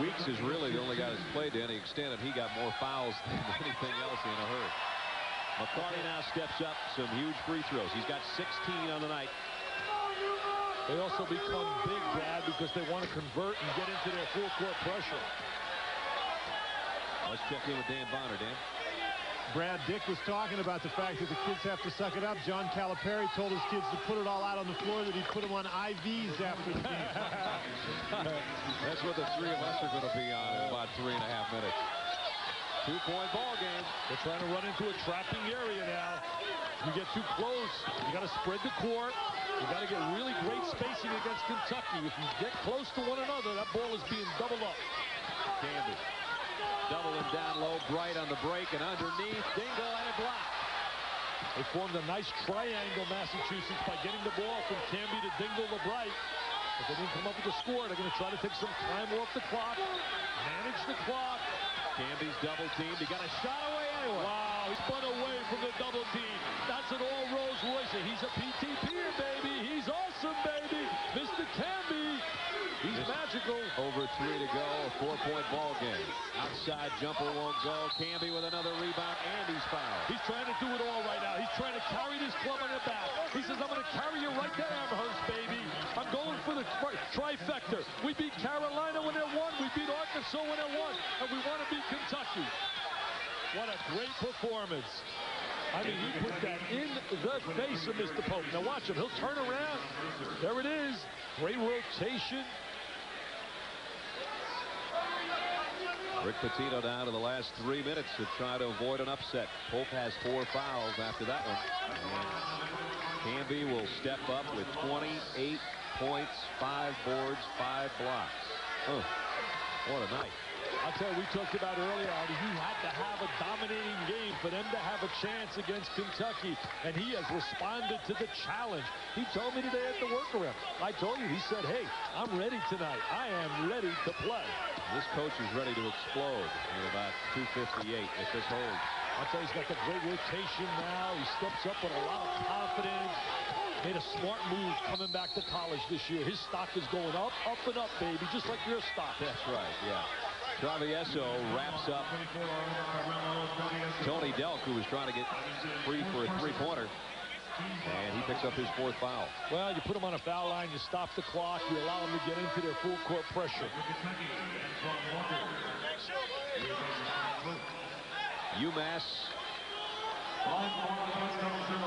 Weeks is really the only guy that's played to any extent, and he got more fouls [laughs] than anything else in a hurry. McCarty now steps up some huge free throws. He's got 16 on the night. They also become big, Brad, because they want to convert and get into their full court pressure. Let's check in with Dan Bonner. Dan? Brad Dick was talking about the fact that the kids have to suck it up. John Calipari told his kids to put it all out on the floor, that he'd put them on IVs after the game. [laughs] That's what the three of us are going to be on in about three and a half minutes. Two-point ball game. They're trying to run into a trapping area now. You get too close, you got to spread the court. You got to get really great spacing against Kentucky. If you get close to one another, that ball is being doubled up. Camby. Doubling down low, Bright on the break, and underneath, Dingle and a block. They formed a nice triangle, Massachusetts, by getting the ball from Camby to Dingle to Bright. But they didn't come up with a score. They're going to try to take some time off the clock, manage the clock. Camby's double teamed. He got a shot away anyway. Wow, he spun away from the double team. That's an all Rolls Royce. He's a PTPer, baby. He's awesome, baby. Mr. Camby. He's magical. Over three to go, a four-point ball game. Outside jumper won't go. Camby with another rebound, and he's fouled. He's trying to do it all right now. He's trying to carry this club on the back. He says, I'm going to carry you right to Amherst, baby. I'm going for the tri- trifecta. We beat Carolina when they're one. We beat Arkansas when they're one. And we want to beat Kentucky. What a great performance. I mean, he put that in the face of Mr. Pope. Now watch him. He'll turn around. There it is. Great rotation. Rick Pitino down to the last three minutes to try to avoid an upset. Pope has four fouls after that one. Camby will step up with 28 points, five boards, five blocks. Oh, what a night. I'll tell you, we talked about earlier how he had to have a dominating game for them to have a chance against Kentucky, and he has responded to the challenge. He told me today at the workaround. I told you, he said, hey, I'm ready tonight. I am ready to play. This coach is ready to explode in about 258 if this holds. I'll tell you, he's got the great rotation now. He steps up with a lot of confidence. Made a smart move coming back to college this year. His stock is going up, up and up, baby, just like your stock. That's right, yeah. Travieso wraps up Tony Delk, who was trying to get free for a three-pointer. And he picks up his fourth foul. Well, you put him on a foul line, you stop the clock, you allow them to get into their full court pressure. UMass.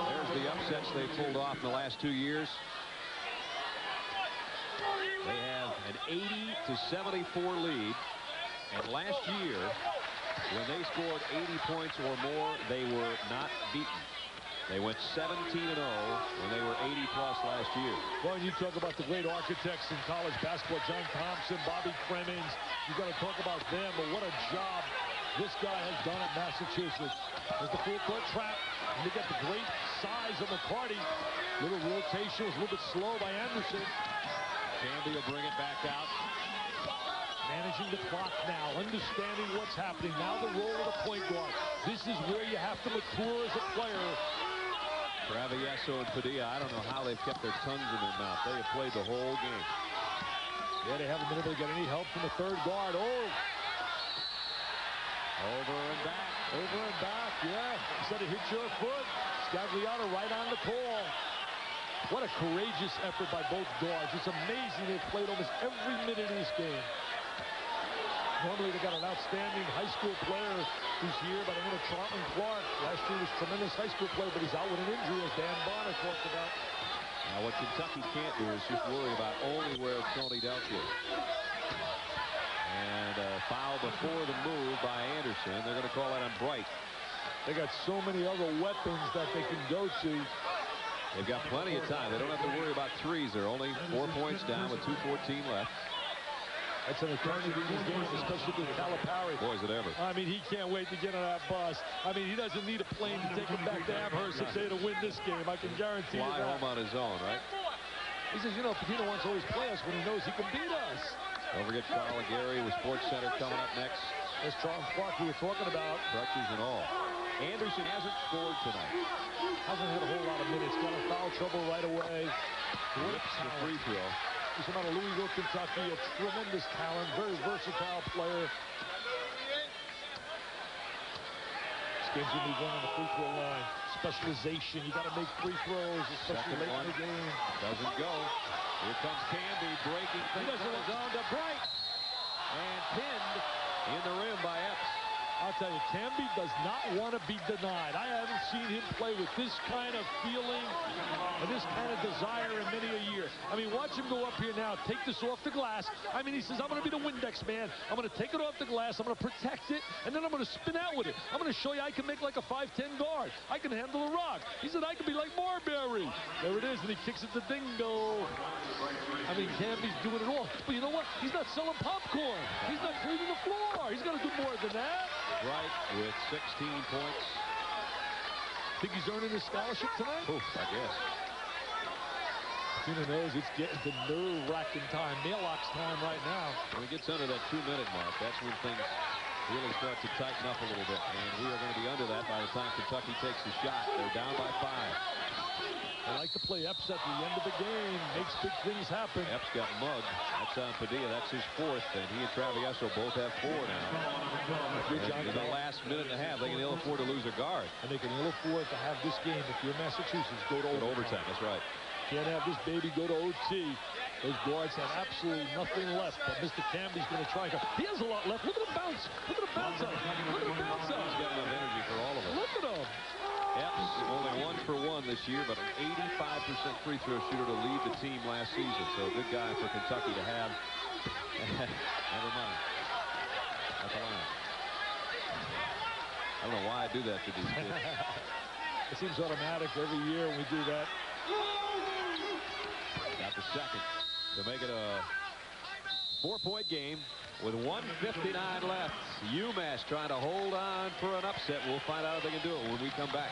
There's the upsets they pulled off in the last two years. They have an 80 to 74 lead. And last year, when they scored 80 points or more, they were not beaten. They went 17 and 0 when they were 80 plus last year. Well, you talk about the great architects in college basketball, John Thompson, Bobby Cremins. You got to talk about them, but what a job this guy has done at Massachusetts. There's the full court trap. And you get the great size of McCarty. Little rotation was a little bit slow by Anderson. Camby will bring it back out. Managing the clock now, understanding what's happening. Now the role of the point guard. This is where you have to mature as a player. Travieso and Padilla, I don't know how they've kept their tongues in their mouth. They have played the whole game. Yeah, they haven't been able to get any help from the third guard. Oh! Over and back. Over and back, yeah. Instead of hit your foot, Scagliano right on the call. What a courageous effort by both guards. It's amazing they've played almost every minute of this game. Normally they got an outstanding high school player who's here by the name of Charlton Clark. Last year was a tremendous high school player, but he's out with an injury, as Dan Bonner talked about. Now what Kentucky can't do is just worry about only where Tony Delk is. And a foul before the move by Anderson. They're going to call that on Bright. They got so many other weapons that they can go to. They've got plenty of time. They don't have to worry about threes. They're only four points down with 2.14 left. That's an eternity in these games, especially with Calipari. Boys it ever. I mean, he can't wait to get on that bus. I mean, he doesn't need a plane to take him back to Amherst if they're to win this game. I can guarantee Fly you that. home on his own, right? He says, you know, Pitino wants to always play us when he knows he can beat us. Don't forget Karl Ravech with Sports Center coming up next. That's Charles Clark we were talking about. Crutches and all. Anderson hasn't scored tonight. Hasn't had a whole lot of minutes. Got a foul trouble right away. Whips the free throw. From out of Louisville, Kentucky. A tremendous talent. Very versatile player. This game's going to be going on the free throw line. Specialization. You got to make free throws, especially Second late one. in the game. Doesn't go. Here comes Camby breaking He things on his own to Bright. And pinned in the rim by Epps. I'll tell you, Camby does not want to be denied. I haven't seen him play with this kind of feeling and this kind of desire in many a year. I mean, watch him go up here now, take this off the glass. I mean, he says, I'm going to be the Windex man. I'm going to take it off the glass. I'm going to protect it, and then I'm going to spin out with it. I'm going to show you I can make like a 5'10 guard. I can handle a rock. He said, I can be like Marbury. There it is, and he kicks it to Dingle. I mean, Camby's doing it all. But you know what? He's not selling popcorn. He's not cleaning the floor. He's got to do more than that. Bright with 16 points. Think he's earning his scholarship tonight? Oof, I guess. Tina knows it's getting to nerve-wracking time, mailbox time right now. When he gets under that two-minute mark, that's when things really start to tighten up a little bit. And we are going to be under that by the time Kentucky takes the shot. They're down by five. They like to play Epps at the end of the game, makes big things happen. Epps got mugged. That's on Padilla. That's his fourth. And he and Travieso both have four now. Good job, And in the last minute and a half, they can ill afford to lose a guard. And they can ill afford to have this game, if you're Massachusetts, go to overtime. overtime, that's right. Can't have this baby go to OT. Those guards have absolutely nothing left, but Mr. Camby's going to try. go- He has a lot left. Look at him bounce. Look at him bounce out. Look at him bounce He's out. got enough energy for all of us. Look at him. Epps only one for one this year, but an 85% free throw shooter to lead the team last season. So a good guy for Kentucky to have. [laughs] Never mind. At the line. I don't know why I do that to these kids. [laughs] It seems automatic every year when we do that. Got the second to make it a four-point game with 159 left. UMass trying to hold on for an upset. We'll find out if they can do it when we come back.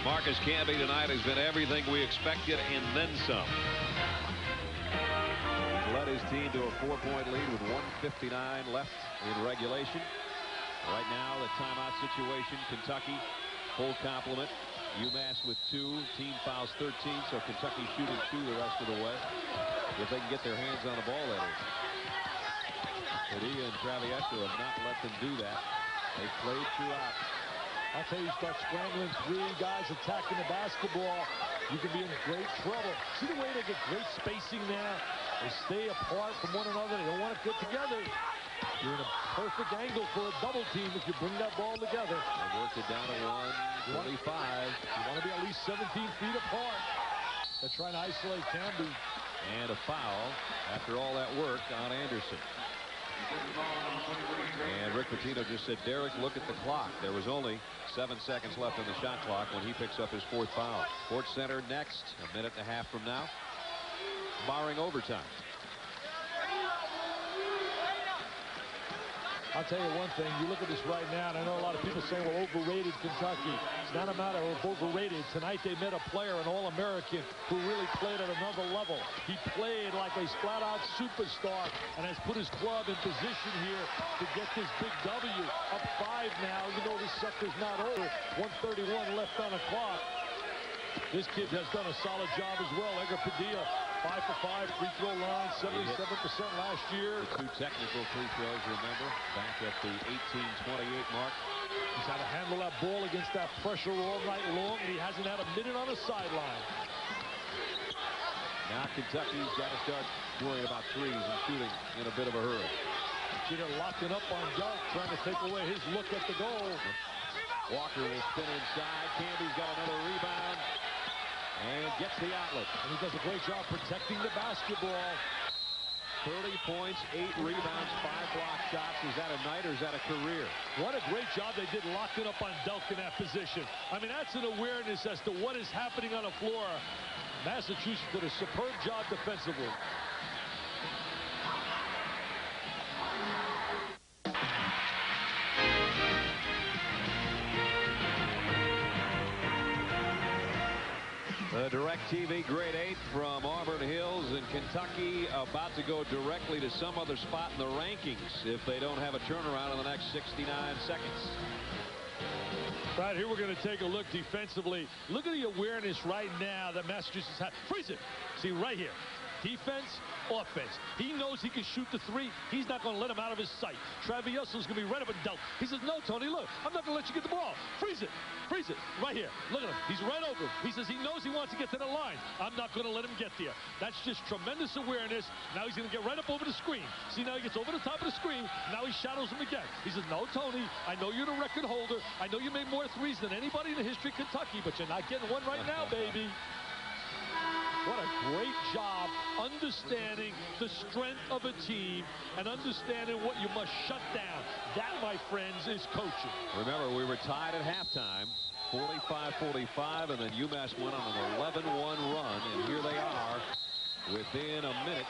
Marcus Camby tonight has been everything we expected and then some. He led his team to a four-point lead with 159 left in regulation. Right now, the timeout situation, Kentucky full complement. UMass with two, team fouls 13, so Kentucky shooting two the rest of the way. If they can get their hands on the ball, that is. Padilla and Travieso have not let them do that. They've played throughout. I'll tell you, start scrambling three guys attacking the basketball, you can be in great trouble. See the way they get great spacing there? They stay apart from one another. They don't want to get together. You're in a perfect angle for a double team if you bring that ball together. They worked it down to 125. You want to be at least 17 feet apart. They're trying to isolate Camby. And a foul after all that work on Anderson. And Rick Pitino just said, Derek, look at the clock. There was only seven seconds left on the shot clock when he picks up his fourth foul. Sports Center next, a minute and a half from now, barring overtime. I'll tell you one thing. You look at this right now, and I know a lot of people saying, well, overrated Kentucky. It's not a matter of overrated. Tonight they met a player, an All-American, who really played at another level. He played like a flat-out superstar and has put his club in position here to get this big W. Up five now, even though this sucker's not over. 131 left on the clock. This kid has done a solid job as well. Edgar Padilla Five for five, free throw line, 77% last year. The two technical free throws, remember, back at the 18-28 mark. He's had to handle that ball against that pressure all night long, and he hasn't had a minute on the sideline. Now Kentucky's got to start worrying about threes and shooting in a bit of a hurry. Cheater locking up on Delk, trying to take away his look at the goal. Walker will spin inside. Camby's got another rebound and gets the outlet. And he does a great job protecting the basketball. 30 points, 8 rebounds, 5 block shots. Is that a night or is that a career? What a great job they did locking up on Delk in that position. I mean, that's an awareness as to what is happening on the floor. Massachusetts did a superb job defensively. The DirecTV Great 8 from Auburn Hills in Kentucky about to go directly to some other spot in the rankings if they don't have a turnaround in the next 69 seconds. Right here, we're going to take a look defensively. Look at the awareness right now that Massachusetts has. Freeze it. See, right here. Defense, offense. He knows he can shoot the three. He's not going to let him out of his sight. Travieso's going to be right up and Delk. He says, no, Tony, look, I'm not going to let you get the ball. Freeze it. Freeze it. Right here. Look at him. He's right over. He says he knows he wants to get to the line. I'm not going to let him get there. That's just tremendous awareness. Now he's going to get right up over the screen. See, now he gets over the top of the screen. Now he shadows him again. He says, no, Tony, I know you're the record holder. I know you made more threes than anybody in the history of Kentucky, but you're not getting one right now, baby. What a great job understanding the strength of a team and understanding what you must shut down. That, my friends, is coaching. Remember, we were tied at halftime, 45-45, and then UMass went on an 11-1 run, and here they are within a minute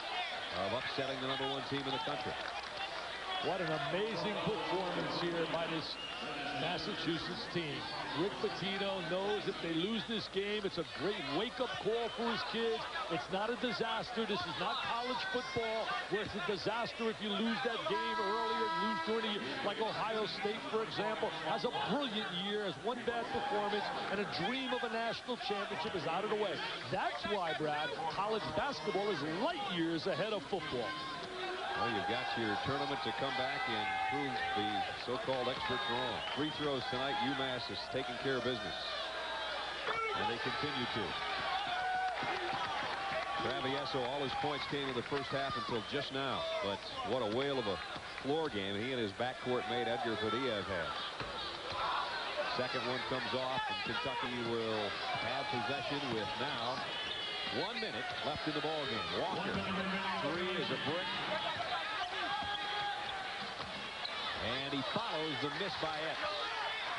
of upsetting the number one team in the country. What an amazing performance here by this Massachusetts team. Rick Pitino knows if they lose this game, it's a great wake-up call for his kids. It's not a disaster. This is not college football where it's a disaster if you lose that game earlier, lose the year. Like Ohio State, for example, has a brilliant year, has one bad performance, and a dream of a national championship is out of the way. That's why, Brad, college basketball is light years ahead of football. Well, you've got your tournament to come back and prove the so-called experts wrong. Free throws tonight, UMass is taking care of business. And they continue to. Travieso, all his points came in the first half until just now. But what a whale of a floor game he and his backcourt mate Edgar Padilla have had. Second one comes off, and Kentucky will have possession with now one minute left in the ball game. Walker, three is a brick. And he follows the miss by X.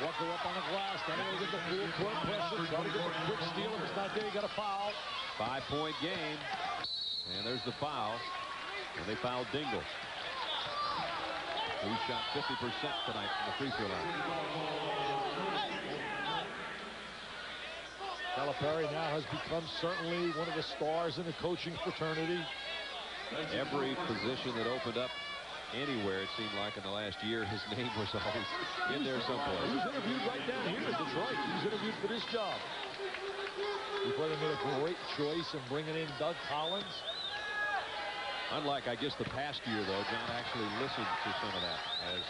Walker up on the glass. Now to get the full court pressure. Try to get the quick steal. If it's not there, you got a foul. Five-point game. And there's the foul. And they fouled Dingle. He shot 50% tonight from the free throw line. Calipari now has become certainly one of the stars in the coaching fraternity. Every position that opened up anywhere, it seemed like, in the last year, his name was always in there someplace. He was interviewed right down here in Detroit. He was interviewed for this job. They made a great choice in bringing in Doug Collins. Unlike, I guess, the past year, though, John actually listened to some of that, as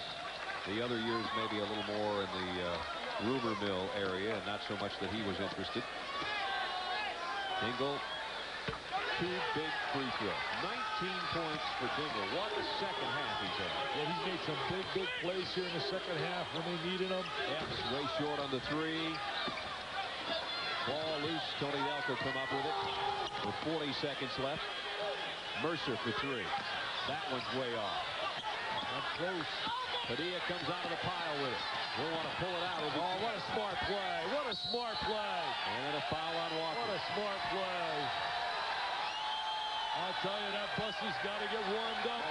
the other years maybe a little more in the uh, rumor mill area, and not so much that he was interested. Dingle two big free throws. 19 points for Dingle. What a second half he's had. Yeah, he's made some big, big plays here in the second half when they needed him. Epps way short on the three. Ball loose. Tony Delk will come up with it with 40 seconds left. Mercer for three. That one's way off. Up close. Padilla comes out of the pile with it. Will want to pull it out. Oh, what a smart play. What a smart play. And then a foul on Walker. What a smart play. I'll tell you, that bus has got to get warmed up.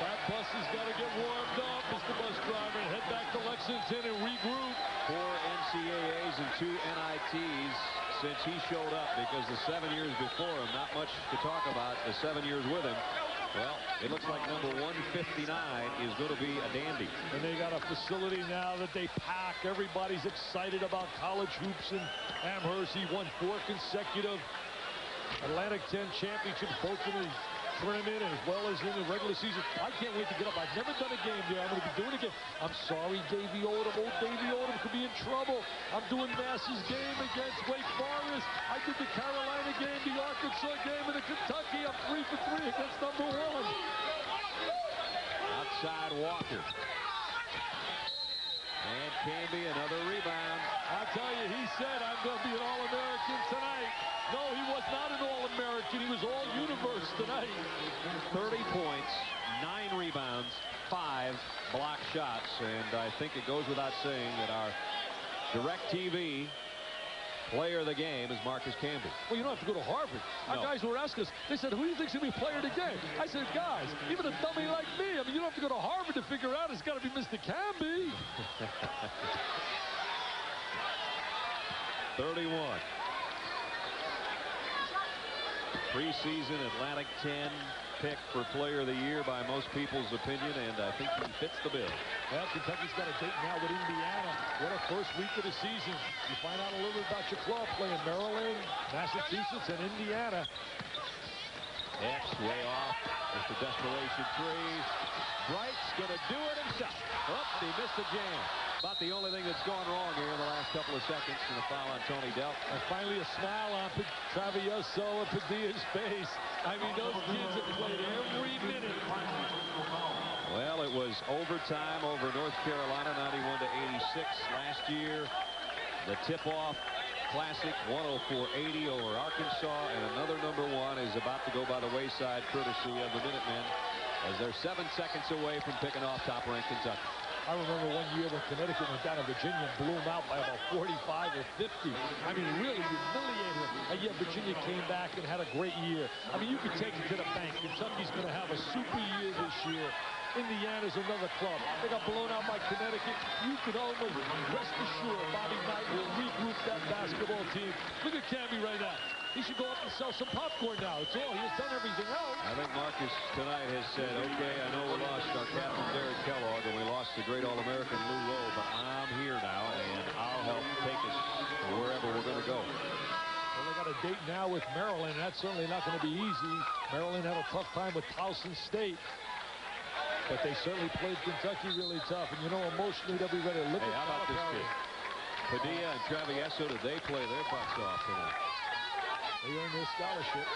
That bus has got to get warmed up, Mr. Bus Driver. Head back to Lexington and regroup. Four NCAAs and two NITs since he showed up because the seven years before him, not much to talk about the seven years with him. Well, it looks like number 159 is going to be a dandy. And they got a facility now that they pack. Everybody's excited about college hoops in Amherst. He won four consecutive Atlantic 10 championships, both in the tournament as well as in the regular season. I can't wait to get up. I've never done a game there. I'm going to be doing it again. I'm sorry, Davey Odom. Old Davey Odom could be in trouble. I'm doing Mass's game against Wake Forest. I did the Carolina game, the Arkansas game, and the Kentucky. I'm three for three against number one. Outside Walker. And Camby, another rebound. I tell you, he said, I'm going to be an All-American tonight. No, he was not an All-American. He was All-Universe tonight. 30 points, nine rebounds, five block shots. And I think it goes without saying that our DirecTV player of the game is Marcus Camby. Well, you don't have to go to Harvard. Our guys were asking us, they said, who do you think's going to be player of the game? I said, guys, even a dummy like me, I mean, you don't have to go to Harvard to figure out it's got to be Mr. Camby. [laughs] 31. Preseason Atlantic 10 pick for player of the year by most people's opinion, and I think he fits the bill. Well, Kentucky's got a date now with Indiana. What a first week of the season. You find out a little bit about your club playing Maryland, Massachusetts, and Indiana. X way off. It's the desperation three. Bright's going to do it himself. Oh, he missed the jam. About the only thing that's gone wrong here in the last couple of seconds and the foul on Tony Delk. And uh, finally a smile on Travieso and Padilla's face. I mean, those kids have played every minute. Well, it was overtime over North Carolina, 91 to 86 last year. The tip-off classic 104-80 over Arkansas, and another number one is about to go by the wayside, courtesy of the Minutemen, as they're seven seconds away from picking off top-ranked Kentucky. I remember one year when Connecticut went down to Virginia and blew them out by about 45 or 50. I mean, really humiliated. And yet Virginia came back and had a great year. I mean, you can take it to the bank. Kentucky's going to have a super year this year. Indiana's another club. They got blown out by Connecticut. You can almost rest assured Bobby Knight will regroup that basketball team. Look at Camby right now. He should go up and sell some popcorn now. It's all. He has done everything else. I think Marcus tonight has said, okay, I know we lost our captain Derek Kellogg and we lost the great All-American Lou Roe, but I'm here now and I'll help take us wherever we're going to go. Well, they got a date now with Maryland. and That's certainly not going to be easy. Maryland had a tough time with Towson State. But they certainly played Kentucky really tough. And you know, emotionally, they'll be ready to look Hey, at how about this kid? Padilla and Travieso, did they play their butts off tonight? They earned their scholarship.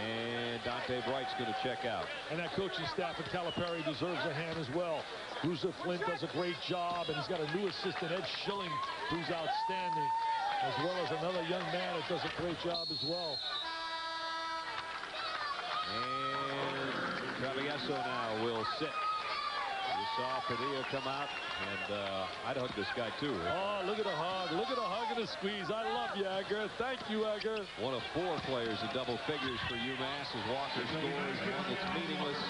And Dante Bright's going to check out. And that coaching staff at Calipari deserves a hand as well. Bruiser Flint does a great job, and he's got a new assistant, Ed Schilling, who's outstanding, as well as another young man that does a great job as well. And Travieso now will sit. You saw Padilla come out, and uh, I'd hug this guy too. Oh, look at the hug. Look at the hug and the squeeze. I love you, Edgar. Thank you, Edgar. One of four players in double figures for UMass as Walker scores one that's meaningless.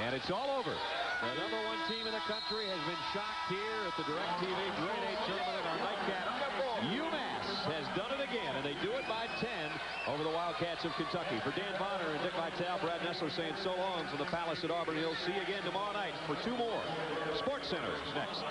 And it's all over. The number one team in the country has been shocked here at the DirecTV Great 8 tournament at our nightcap. UMass has done it again, and they do it by 10 over the Wildcats of Kentucky. For Dan Bonner and Dick Vitale, Brad Nessler saying so long from the Palace at Auburn Hills. See you again tomorrow night for two more. Sports Center is next.